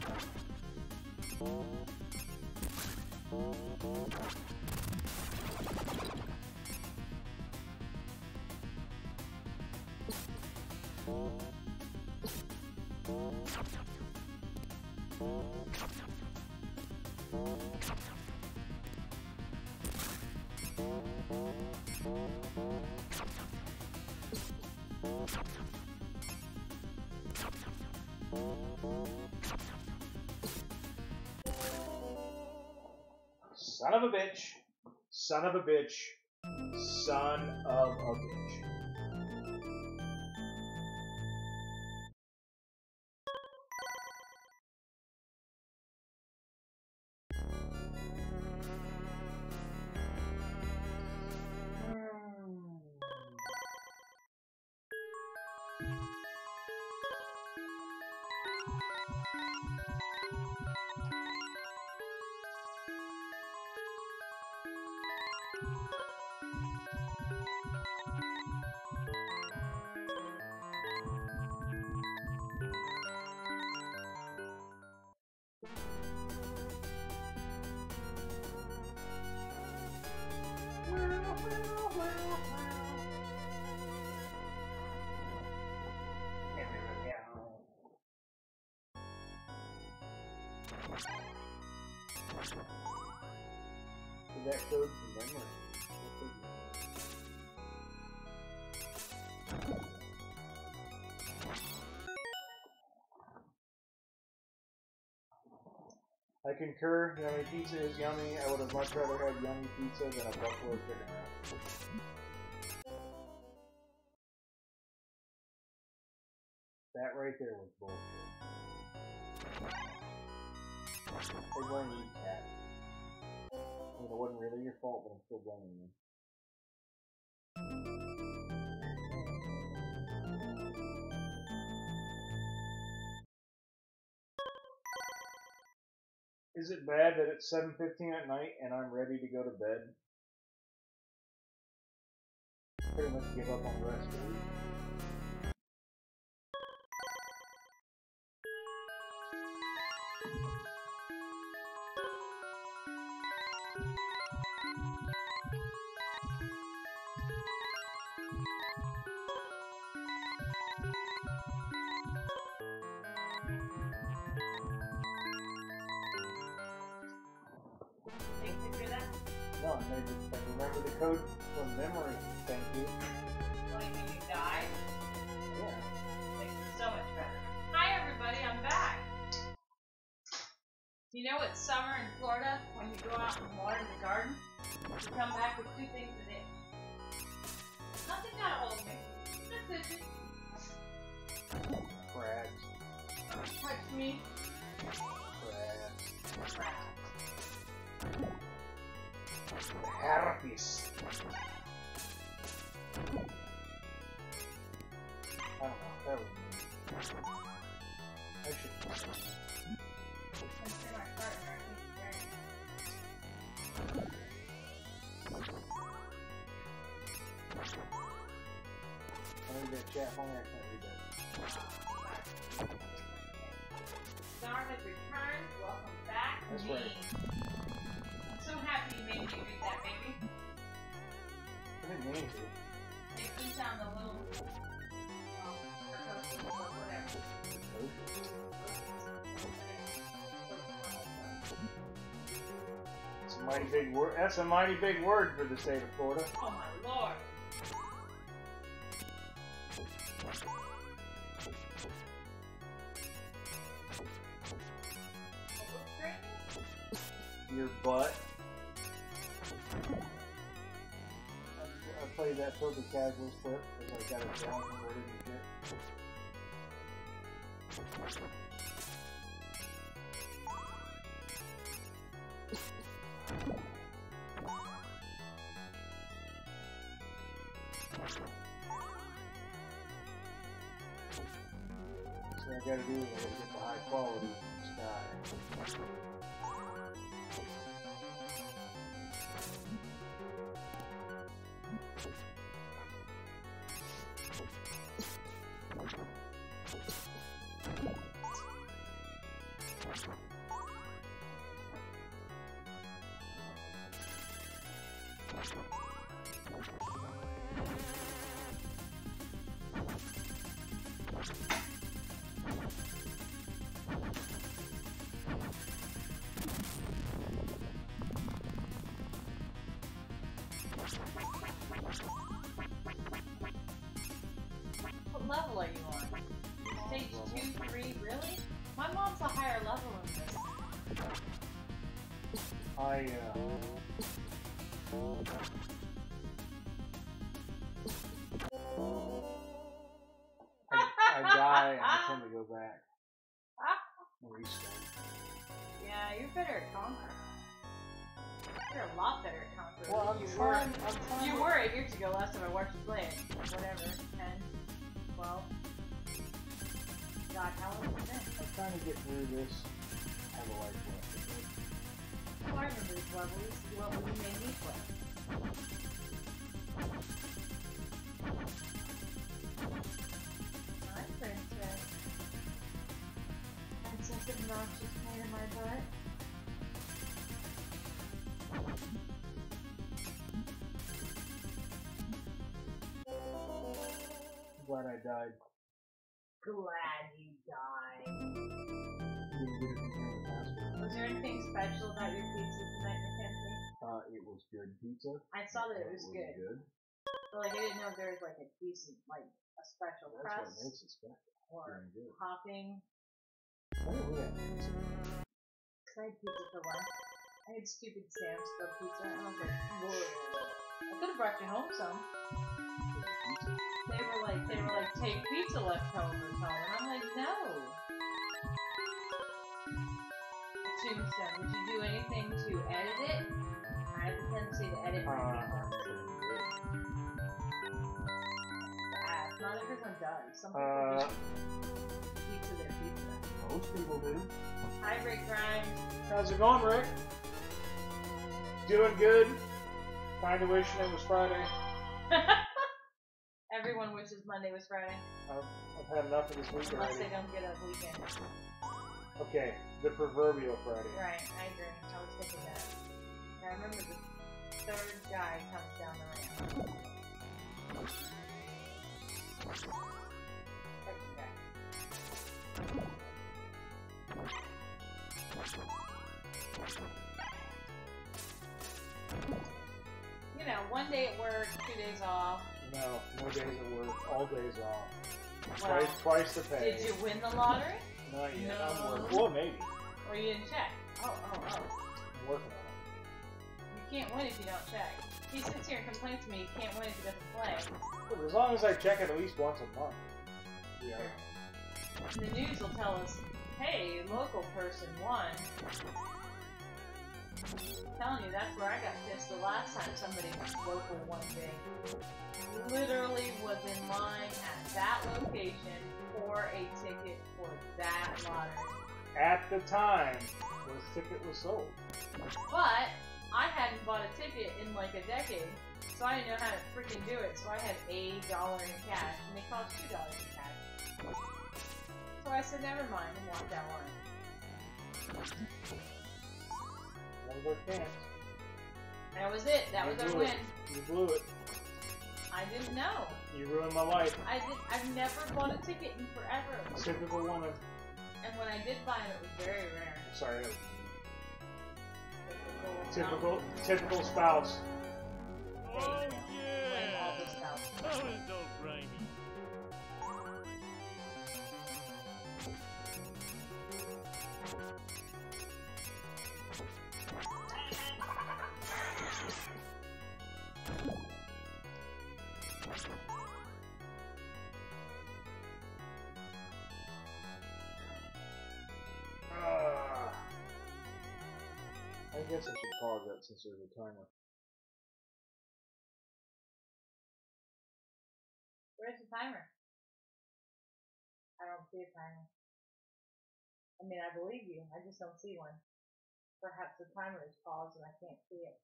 of a bitch. Son of a bitch. Son of a bitch. Concur. Yummy pizza is yummy. I would have much rather had yummy pizza than a buffalo chicken wrap. Is it bad that it's 7.15 at night and I'm ready to go to bed? Pretty much give up on the rest of the week.
You know it's summer in Florida when you go out and water the garden? You come back with two things to do. Nothing got a hold of me. Just fidget.
Crabs.
Touch me.
Crabs.
Crap.
Herpes. I don't know. That was mean. I should.
Let's see my partner. He's very
I need that chat phone. I can't read that.
Star has returned. Welcome back.
That's
me.
right.
I'm so happy you made me read that, baby.
I didn't mean to.
It keeps on the little, um, or whatever.
Mighty big word. That's a mighty big word for the state of Florida.
Oh my lord.
Your butt. I played that Filthy Casuals clip because I got it down and worded and shit. So I gotta do is get the high quality sky. I, uh... I, I die and I tend to go back.
Yeah, you're better at Conker. You're a lot better at Conker.
Well, I'm
you
trying-
were.
I'm trying
you
to-
were eight years ago. Last time I watched you play it. Whatever. 10, 12. God, how long has it been?
I'm trying to get through this. I have a life left.
I remember levels. What you made me play. My princess. Princess obnoxious pain in my butt.
Glad I died.
Glad you died. Was there anything special about your pizza tonight, Mackenzie?
Uh, it was good pizza.
I saw that it was good.
good.
But like I didn't know if there was like a decent, like a special
That's
crust
what makes it special.
or
good.
topping.
What do we have?
I had pizza for lunch. I had stupid Sam's Club pizza, and I was like, whoa. I could have brought you home some. They were like, they were like, take pizza leftovers home, and I'm like, no. Tombstone, would you do anything to edit it? I have a tendency to edit my pizza. Ah, not everyone does. Some people
Uh,
pizza their pizza.
Most people do.
Hi, Rick Grimes.
How's it going, Rick? Doing good. Kinda wishing it was Friday. <laughs>
Everyone wishes Monday was Friday.
I've, I've had enough of this week
Unless they don't get a weekend.
Okay, the proverbial Friday.
Right, I agree. I was thinking that. Now remember the third guy comes down the ramp. You know, one day at work, two days off.
No, no days at work, all days off.
Well,
twice, twice the pay.
Did you win the lottery?
Not yet.
No.
I'm working. Well, maybe.
Or you didn't check? Oh, oh, oh, oh.
I'm working on it.
You can't win if you don't check. He sits here and complains to me he can't win if he doesn't play.
But as long as I check it at least once a month. Yeah.
The news will tell us, hey, local person won. I'm telling you, that's where I got pissed the last time somebody local won big. Literally was in line at that location for a ticket for that lottery.
At the time, this ticket was sold.
But I hadn't bought a ticket in like a decade, so I didn't know how to freaking do it. So I had a dollar in cash, and they cost two dollars in cash. So I said, never mind, and walked out line.
That One our chance.
That was it. That
You
was our win.
it. You blew it.
I didn't know.
You ruined my life.
I did. I've never bought a ticket in forever.
Typical woman.
And when I did buy them, it was very rare.
Sorry. that-
Typical.
Typical, typical spouse.
Blame all the stuff.
Pause that since there's a timer.
Where's the timer? I don't see a timer. I mean, I believe you. I just don't see one. Perhaps the timer is paused and I can't see it.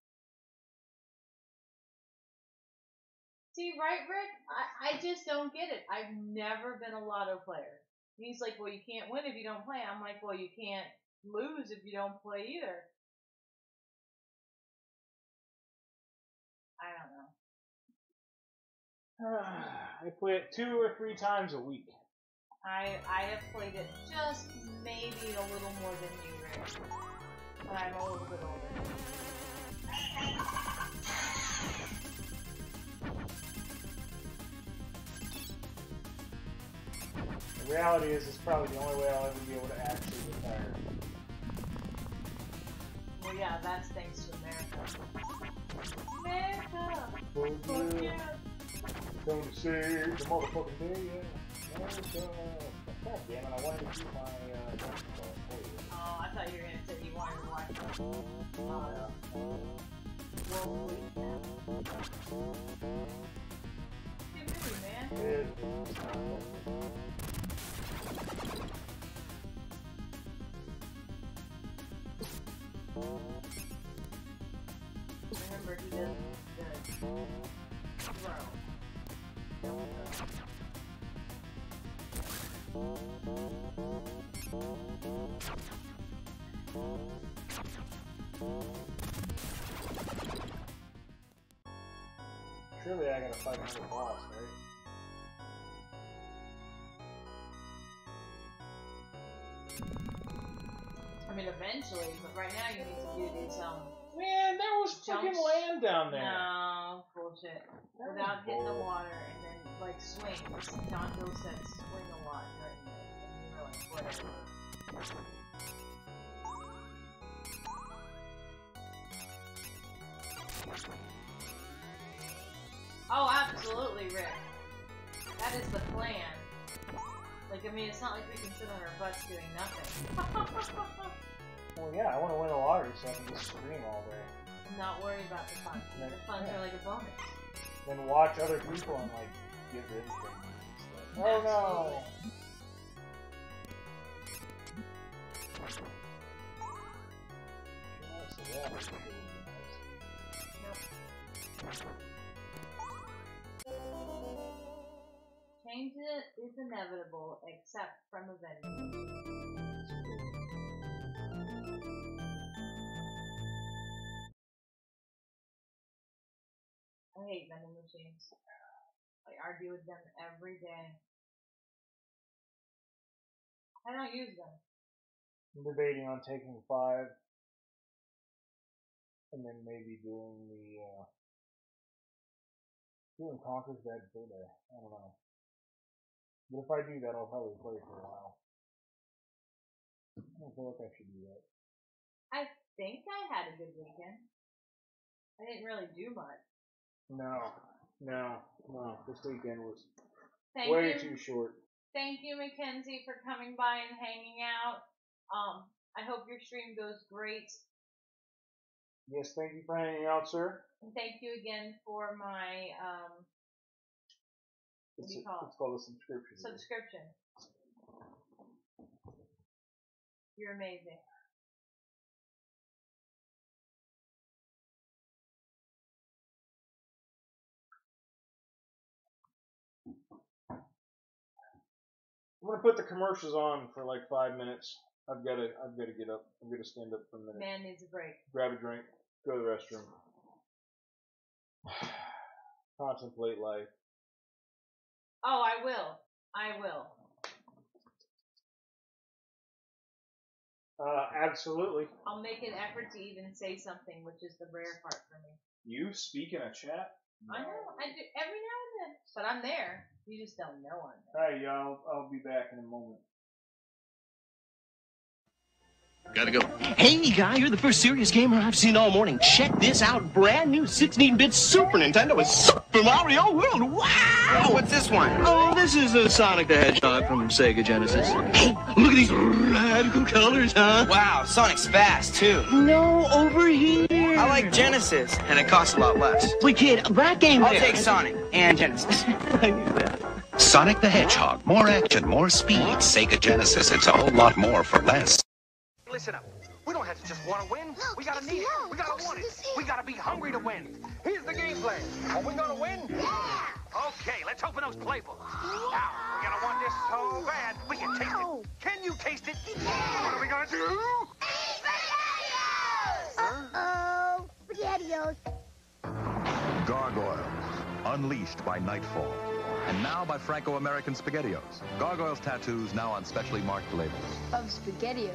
See, right, Rick? I, I just don't get it. I've never been a lotto player. He's like, well, you can't win if you don't play. I'm like, well, you can't lose if you don't play either. Ah,
I play it two or three times a week.
I I have played it just maybe a little more than you, Rick. But I'm a little bit older.
The reality is, it's probably the only way I'll ever be able to actually retire.
Well, yeah, that's thanks to America. America!
Yeah.
yeah!
Come to save the motherfucking day, yeah. America. God damn it, I wanted to keep my, uh. Oh, yeah.
Oh, I thought you were gonna say you wanted to watch it.
Oh, yeah.
Whoa, Good movie, man.
Yeah.
Remember, he does the throw.
Surely I gotta fight another boss, right?
I mean, eventually, but right now you need to do these, um...
Man, there was fucking land down there.
No, bullshit.
That
Without hitting the water and then, like, swing. John Doe said swing a lot during the, and you were like, whatever. Oh, absolutely, Rick. That is the plan. Like, I mean, it's not like we can sit on our butts doing nothing. <laughs>
Well, yeah, I want to win a lottery so I can just scream all day.
I'm not worried about the funds. The funds are like a bonus.
Then watch other people and, like, give them things. Oh no! Yeah, so that would be nice.
Change it is inevitable, except from Avengers. I hate vending machines. I argue with them every day. I don't use them.
I'm debating on taking five, and then maybe doing the uh, doing Conker's Bad Fur Day. I don't know, but if I do that, I'll probably play for a while. I don't feel like I should do that.
I think I had a good weekend. I didn't really do much.
No, no, no. This weekend was
Thank
way
you.
too short.
Thank you, Mackenzie, for coming by and hanging out. Um, I hope your stream goes great.
Yes, thank you for hanging out, sir.
And thank you again for my um, what do you call
it's called a subscription.
Subscription. You're amazing.
I'm gonna put the commercials on for like five minutes. I've gotta, I've gotta get up. I'm gonna stand up for a minute.
Man needs a break.
Grab a drink. Go to the restroom. <sighs> Contemplate life.
Oh, I will. I will.
Uh, absolutely.
I'll make an effort to even say something, which is the rare part for me.
You speak in a chat?
I know. I do every now and then, but I'm there. You just don't know I'm
Alright, y'all. I'll be back in a moment.
Gotta go.
Hey, guy, you're the first serious gamer I've seen all morning. Check this out. Brand new 16-bit Super Nintendo with Super Mario World. Wow!
what's this one?
Oh, this is a Sonic the Hedgehog from Sega Genesis. Hey, look at these radical colors, huh?
Wow, Sonic's fast too.
No, over here.
I like Genesis, and it costs a lot less.
We kid, that game
I'll take Sonic and Genesis.
I knew that.
Sonic the Hedgehog. More action, more speed. Sega Genesis. It's a whole lot more for less.
Listen up. We don't have to just want to win. we gotta need it. We gotta want it. We gotta be hungry to win. Here's the game plan. Are we gonna win? Yeah. Okay, let's open those playbooks. Now, we're gonna want this so bad we can taste it. Can you taste it? Yeah. What are we gonna do?
Uh-oh. SpaghettiOs.
Gargoyles, unleashed by nightfall. And now by Franco-American SpaghettiOs. Gargoyles tattoos now on specially marked labels.
Of SpaghettiOs.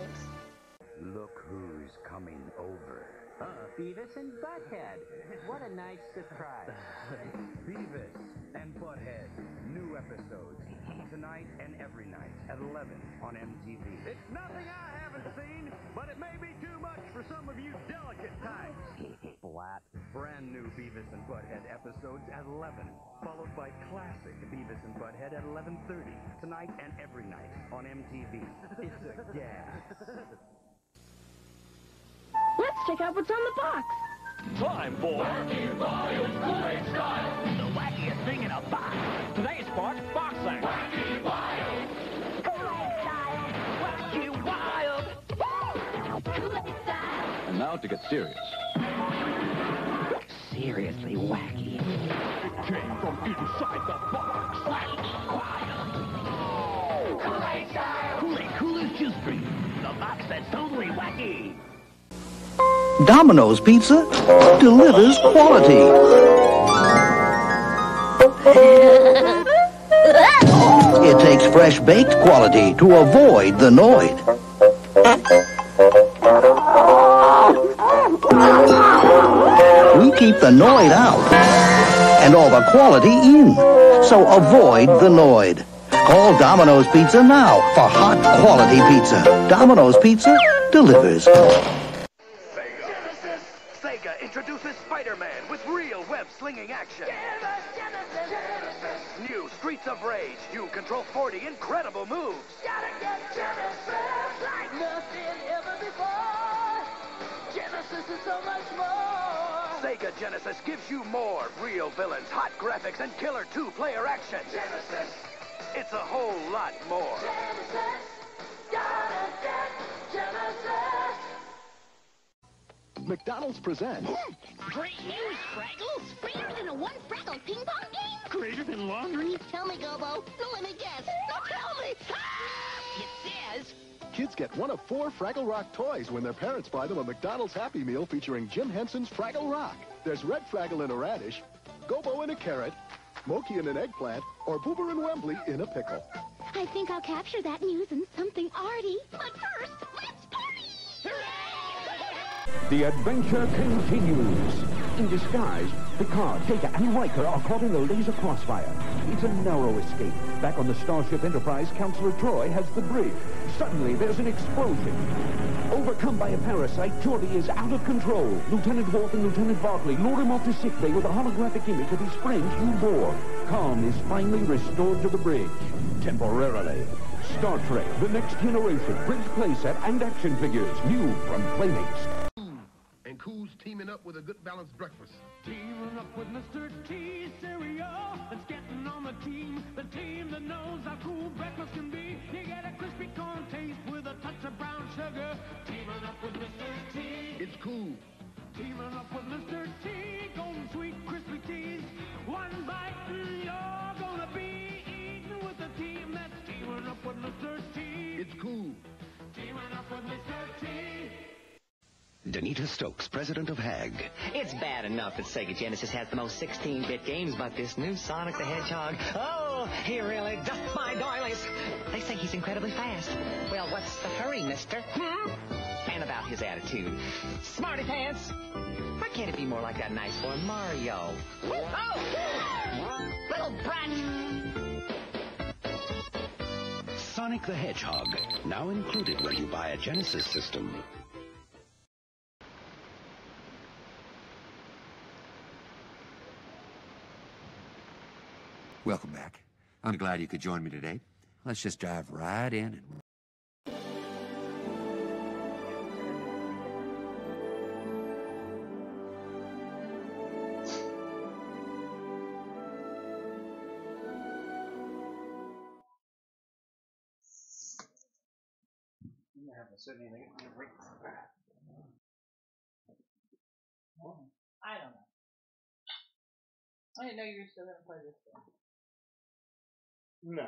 Look who's coming over. Uh, Beavis and Butthead. What a nice surprise. <laughs>
Beavis and Butthead. New episodes
Tonight and every night at 11 on MTV.
It's nothing I haven't seen, but it may be too much for some of you delicate types. <laughs>
Flat. Brand new Beavis and Butthead episodes at 11, followed by classic Beavis and Butthead at 11:30. Tonight and every night on MTV. It's a gas.
Let's check out what's on the box.
Time for Wacky Wild Kool-Aid Style. The wackiest thing in a box. Today's sport, boxing. Wacky Wild.
Kool-Aid style.
Wacky Wild.
Kool-Aid style.
And now to get serious.
Seriously wacky. It came from inside the box. Wacky Wild. Kool-Aid style. Kool-Aid Coolest Juice Drink. The box that's totally wacky.
Domino's Pizza delivers quality. It takes fresh baked quality to avoid the Noid. We keep the Noid out and all the quality in. So avoid the Noid. Call Domino's Pizza now for hot quality pizza. Domino's Pizza delivers.
Real web-slinging action. New Streets of Rage. You control 40 incredible moves.
Gotta get Genesis like nothing ever before. Genesis is so much more.
Sega Genesis gives you more real villains, hot graphics, and killer two-player action.
Genesis.
It's a whole lot more.
Genesis. Gotta get
McDonald's presents
Great news, Fraggles. Greater than a one Fraggle ping pong game?
Greater than laundry?
Tell me, Gobo. No, let me guess. No, tell me. Ah! It says...
Kids get one of four Fraggle Rock toys when their parents buy them a McDonald's Happy Meal featuring Jim Henson's Fraggle Rock. There's red Fraggle in a radish, Gobo in a carrot, Mokey in an eggplant, or Boober and Wembley in a pickle.
I think I'll capture that news in something arty. But first, let's party!
The adventure continues. In disguise, Picard, Data, and Riker are caught in the laser crossfire. It's a narrow escape. Back on the Starship Enterprise, Counselor Troi has the bridge. Suddenly, there's an explosion. Overcome by a parasite, Geordi is out of control. Lieutenant Worf and Lieutenant Barclay lure him off to sickbay with a holographic image of his friend, Hugh Borg. Calm is finally restored to the bridge. Temporarily. Star Trek, The Next Generation, bridge playset and action figures, new from Playmates.
With a good balanced breakfast.
Teaming up with Mr. T cereal. It's getting on the team. The team that knows how cool breakfast can be. You get a crispy corn taste with a touch of brown sugar. Teaming up with Mr. T.
It's cool.
Teaming up with Mr. T. Golden sweet crispy teas. One bite and you're gonna be eating with the team that's teaming up with Mr. T.
It's cool.
Teaming up with Mr. T.
Danita Stokes, president of HAG.
It's bad enough that Sega Genesis has the most 16-bit games, but this new Sonic the Hedgehog, oh, he really does my doilies. They say he's incredibly fast. Well, what's the hurry, mister? Hmm? And about his attitude. Smarty pants! Why can't it be more like that nice boy Mario? Oh! Little brat!
Sonic the Hedgehog, now included when you buy a Genesis system.
Welcome back. I'm glad you could join me today. Let's just dive right in and.
I don't know. I didn't know you were still gonna play this game.
No.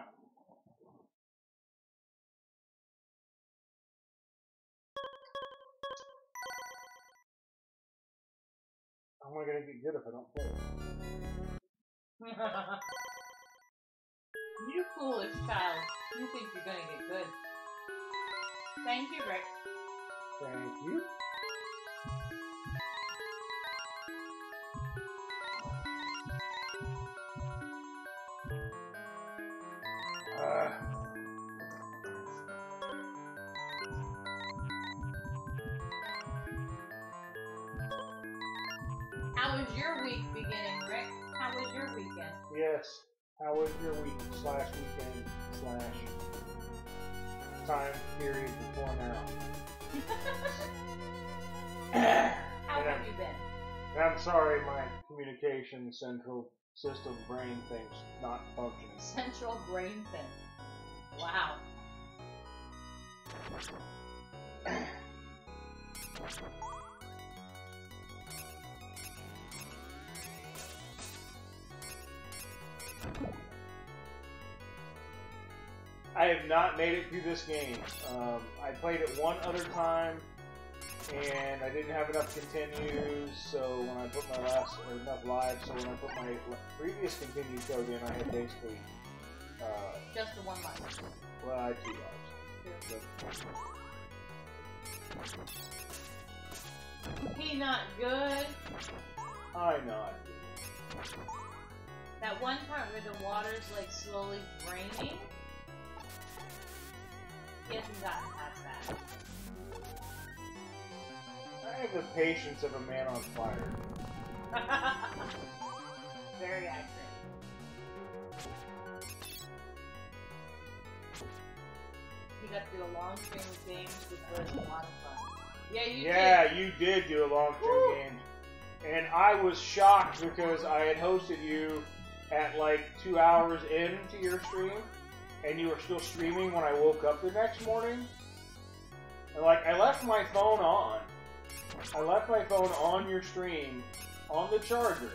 I'm only gonna get good if I don't play
you foolish child. You think you're gonna get good. Thank you, Rick.
Thank you. Yes. How was your week slash weekend slash time period before now? <laughs>
How
And
have
I'm-
you been?
and I'm sorry, my communication central system brain thing's not functioning.
Central brain thing. Wow. <clears throat>
I have not made it through this game. Um, I played it one other time, and I didn't have enough continues. So when I put my last or enough lives, so when I put my previous continue code in, I had basically uh,
Just the one life.
well, I had two lives.
He not good.
I know.
That one part where the water's like slowly draining. He hasn't that.
I have the patience of a man on fire. <laughs>
Very accurate. He got to do a long stream of games, which was a lot of fun. Yeah, you
yeah,
did.
you did do a long term game. And I was shocked because I had hosted you at like two hours into your stream, and you were still streaming when I woke up the next morning. And like, I left my phone on. I left my phone on your stream, on the charger,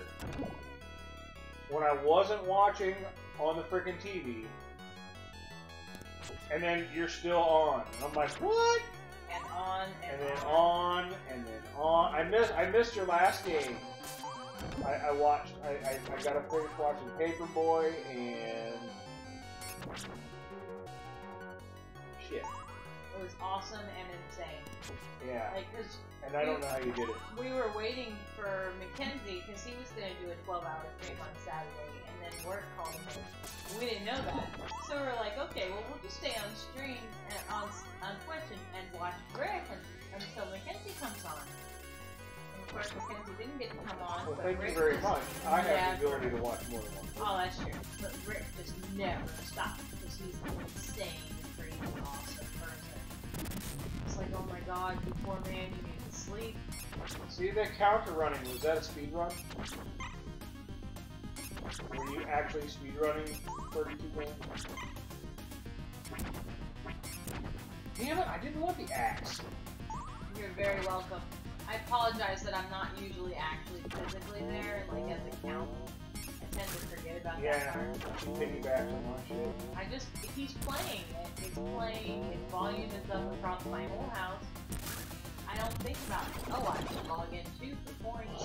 when I wasn't watching on the freaking TV. And then you're still on. And I'm like, what?
And on
and then on and then on. I missed I missed your last game. I, I watched. I, I, I got to finish watching Paperboy and shit.
It was awesome and insane.
Yeah.
Like, cause
And I don't know how you did it.
we were waiting for Mackenzie because he was going to do a 12-hour stream on Saturday, and then work called him. We didn't know that, so we were like, okay, well we'll just stay on stream and on on Twitch and, and watch Rick until Mackenzie comes on. And of course, didn't get to come on.
Well, thank
Rick
you very much. I have the ability to watch more than one.
Oh, that's true. But Rick just never stopped because he's an insane, crazy, awesome person. It's like, oh my god, you poor man, you need to sleep.
See that counter running. Was that a speed run? Were you actually speed running 32 games? Damn it! I didn't want the axe.
You're very welcome. I apologize that I'm not usually actually physically there, like as a count. I tend to forget about that
Yeah,
part.
she piggybacks on my shit.
I just, he's playing it, he's playing, his volume is up across my whole house. I don't think about, it. oh, I should log in too for points.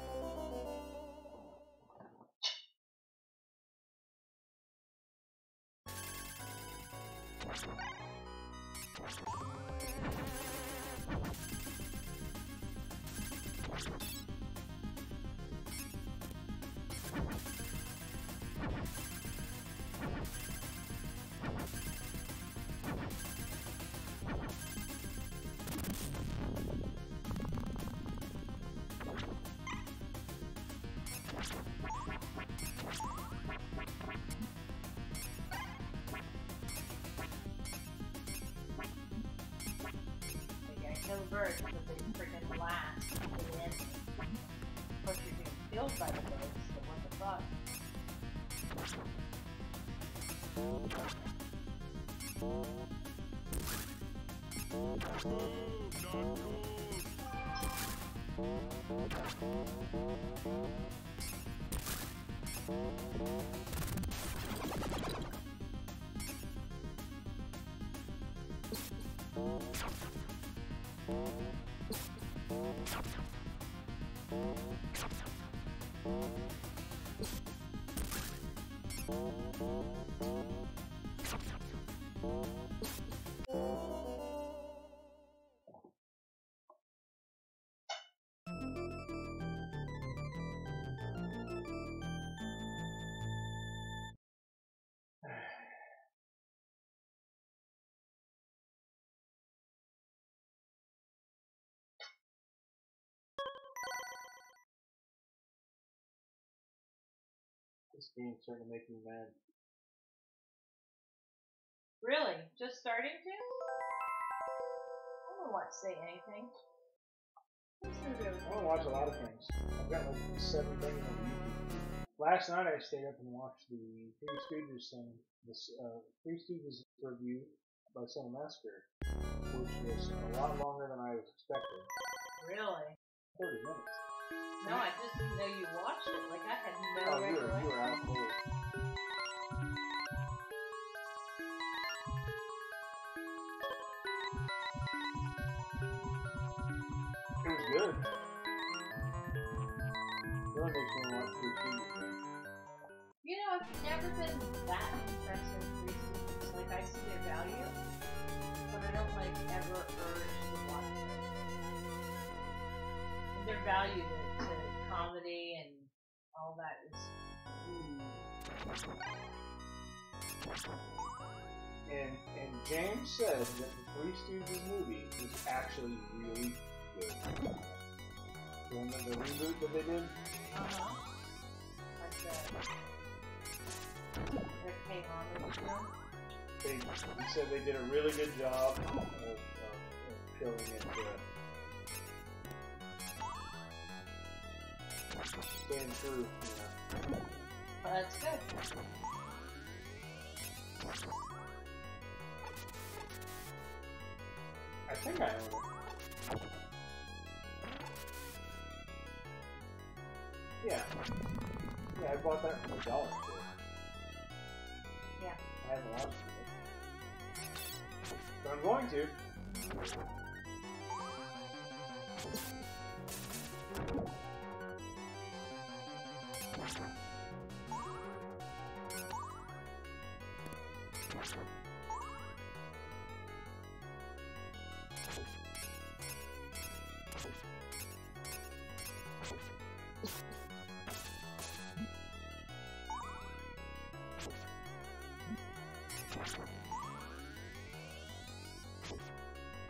by the way, so what the fuck?
Oh. Oh. This starting to make me mad.
Really? Just starting to? I don't want to say anything.
I watch a lot of things. I've got like seven things on YouTube. Last night I stayed up and watched the Three Stooges thing, this uh, Three Stooges review by Cinemassacre, which was a lot longer than I was expecting.
Really?
30 minutes.
No, I just didn't know you watched it. Like I had no
Oh, you were, you were out cold. It was good. Really makes me want Stooges again.
You know, I've never been that impressed with Three. Like I see their value, but I don't like ever urge their value to, to comedy and all that is.
And and James said that the Three Stooges movie was actually really good. That- the reboot that they did,
Uh-huh. Like the. That came on
they he said they did a really good job of, of, of showing it. Uh, staying true, you know.
But that's good.
I think I own it. Yeah. Yeah, I bought that from a dollar store.
Yeah.
I haven't watched it. But I'm going to.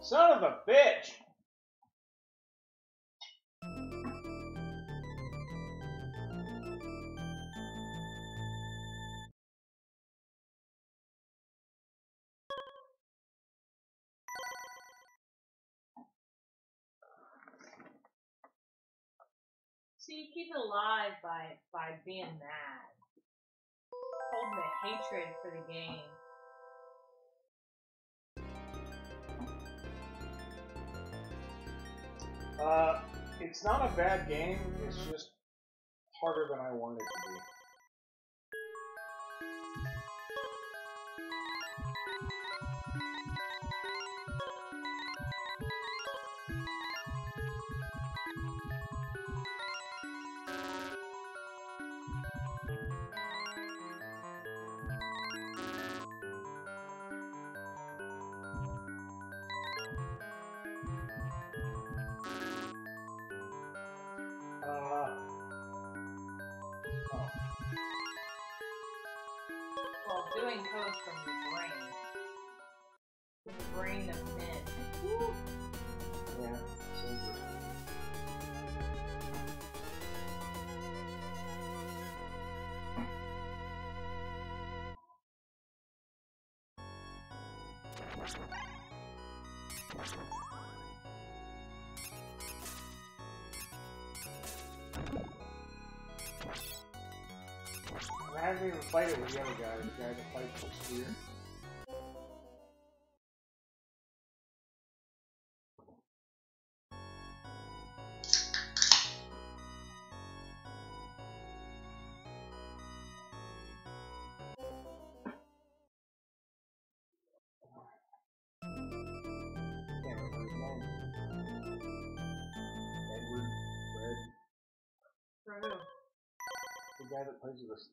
Son of a bitch! It's not a bad game, it's just harder than I wanted it to be.
Doing codes
I haven't even played it with the other guy, the guy that fights with spear.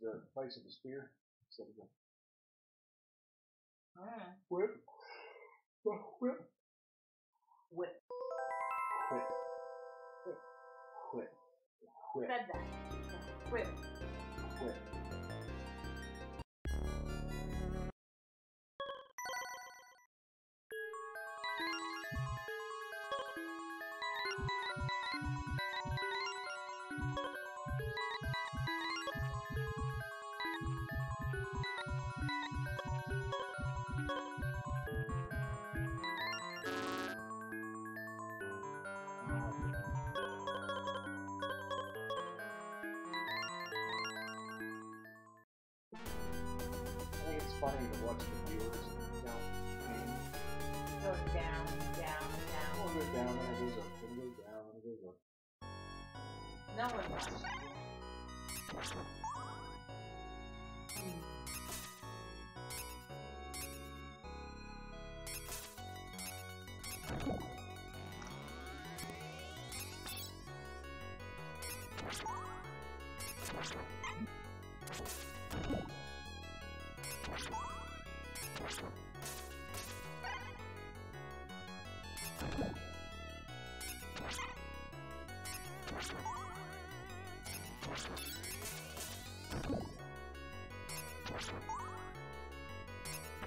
The, the of the spear. Quit.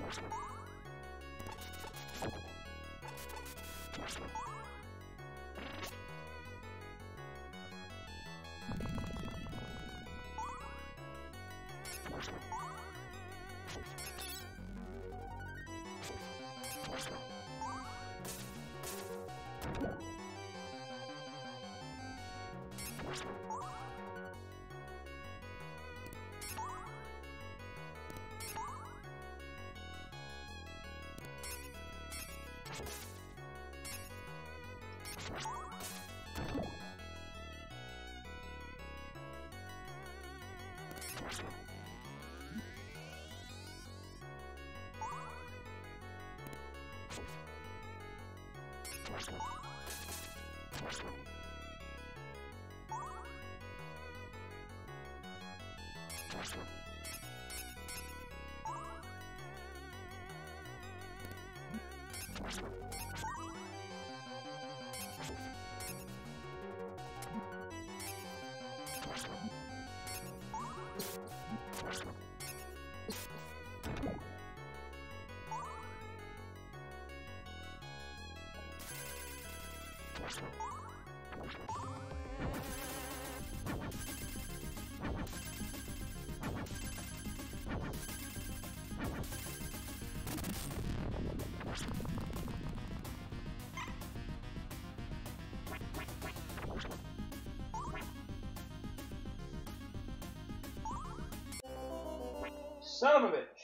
Thank Thank you.
Son of a bitch!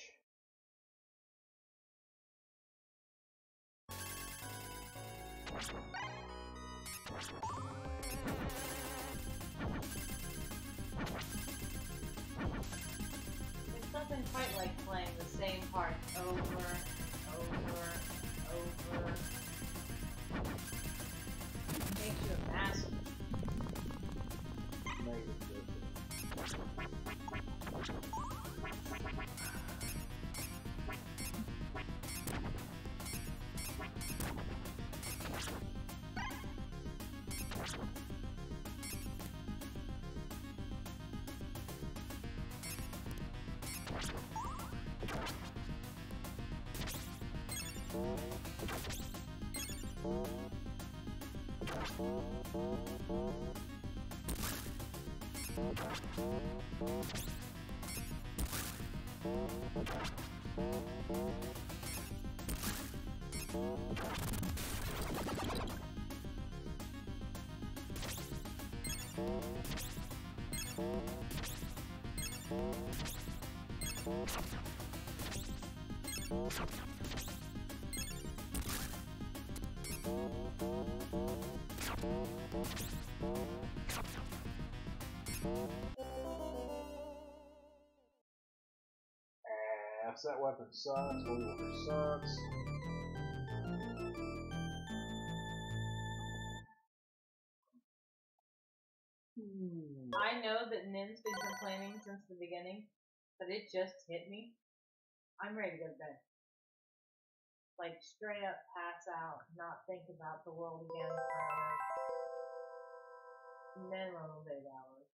Oh, that weapon sucks. Holy water sucks. Hmm.
I know that Nin's been complaining since the beginning, but it just hit me. I'm ready to go to bed. Like straight up pass out, not think about the world again for minimum of eight hours.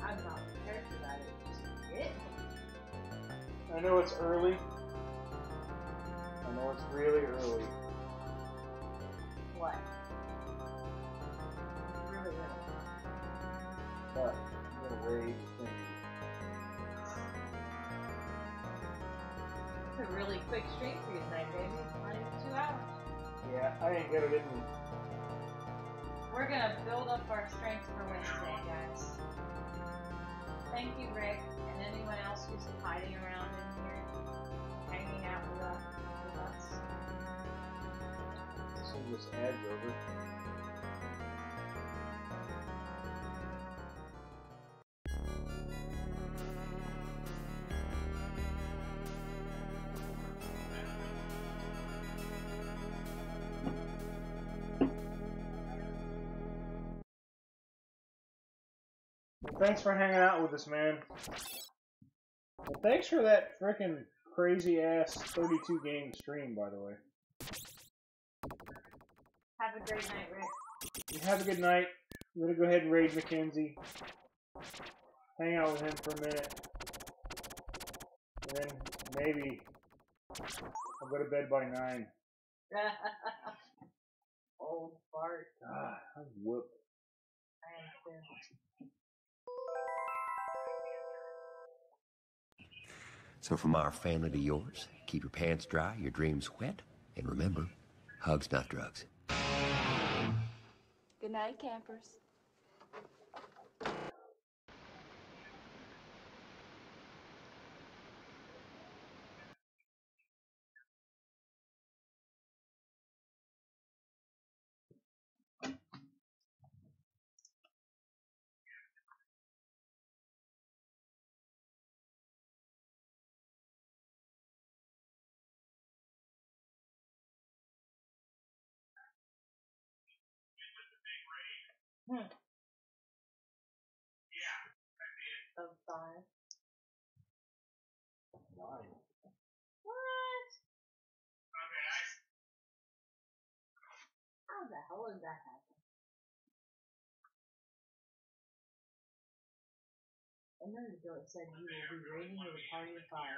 I'm not prepared for that. It just hit me.
I know it's early. I know it's really early.
What? Really, really.
But Raid thing.
It's a really quick stream for you tonight, baby. Not even two hours.
Yeah, I ain't got it in me.
We're gonna build up our strength for Wednesday, guys. Thank you, Rick, and anyone else who's hiding around in here, hanging out with us. With us.
This ads over. Thanks for hanging out with us, man. And thanks for that freaking crazy ass 32 game stream, by the way.
Have a great night, Rick.
You have a good night. I'm gonna go ahead and raid Mackenzie. Hang out with him for a minute. And then maybe I'll go to bed by 9. <laughs>
Old fart.
God, I'm whooped.
I am too.
So from our family to yours, keep your pants dry, your dreams wet, and remember, hugs not drugs.
Good night, campers.
Hmm. Of five.
Nine.
What? How the hell did that happen? A minute ago it said you will be rating with a party of five.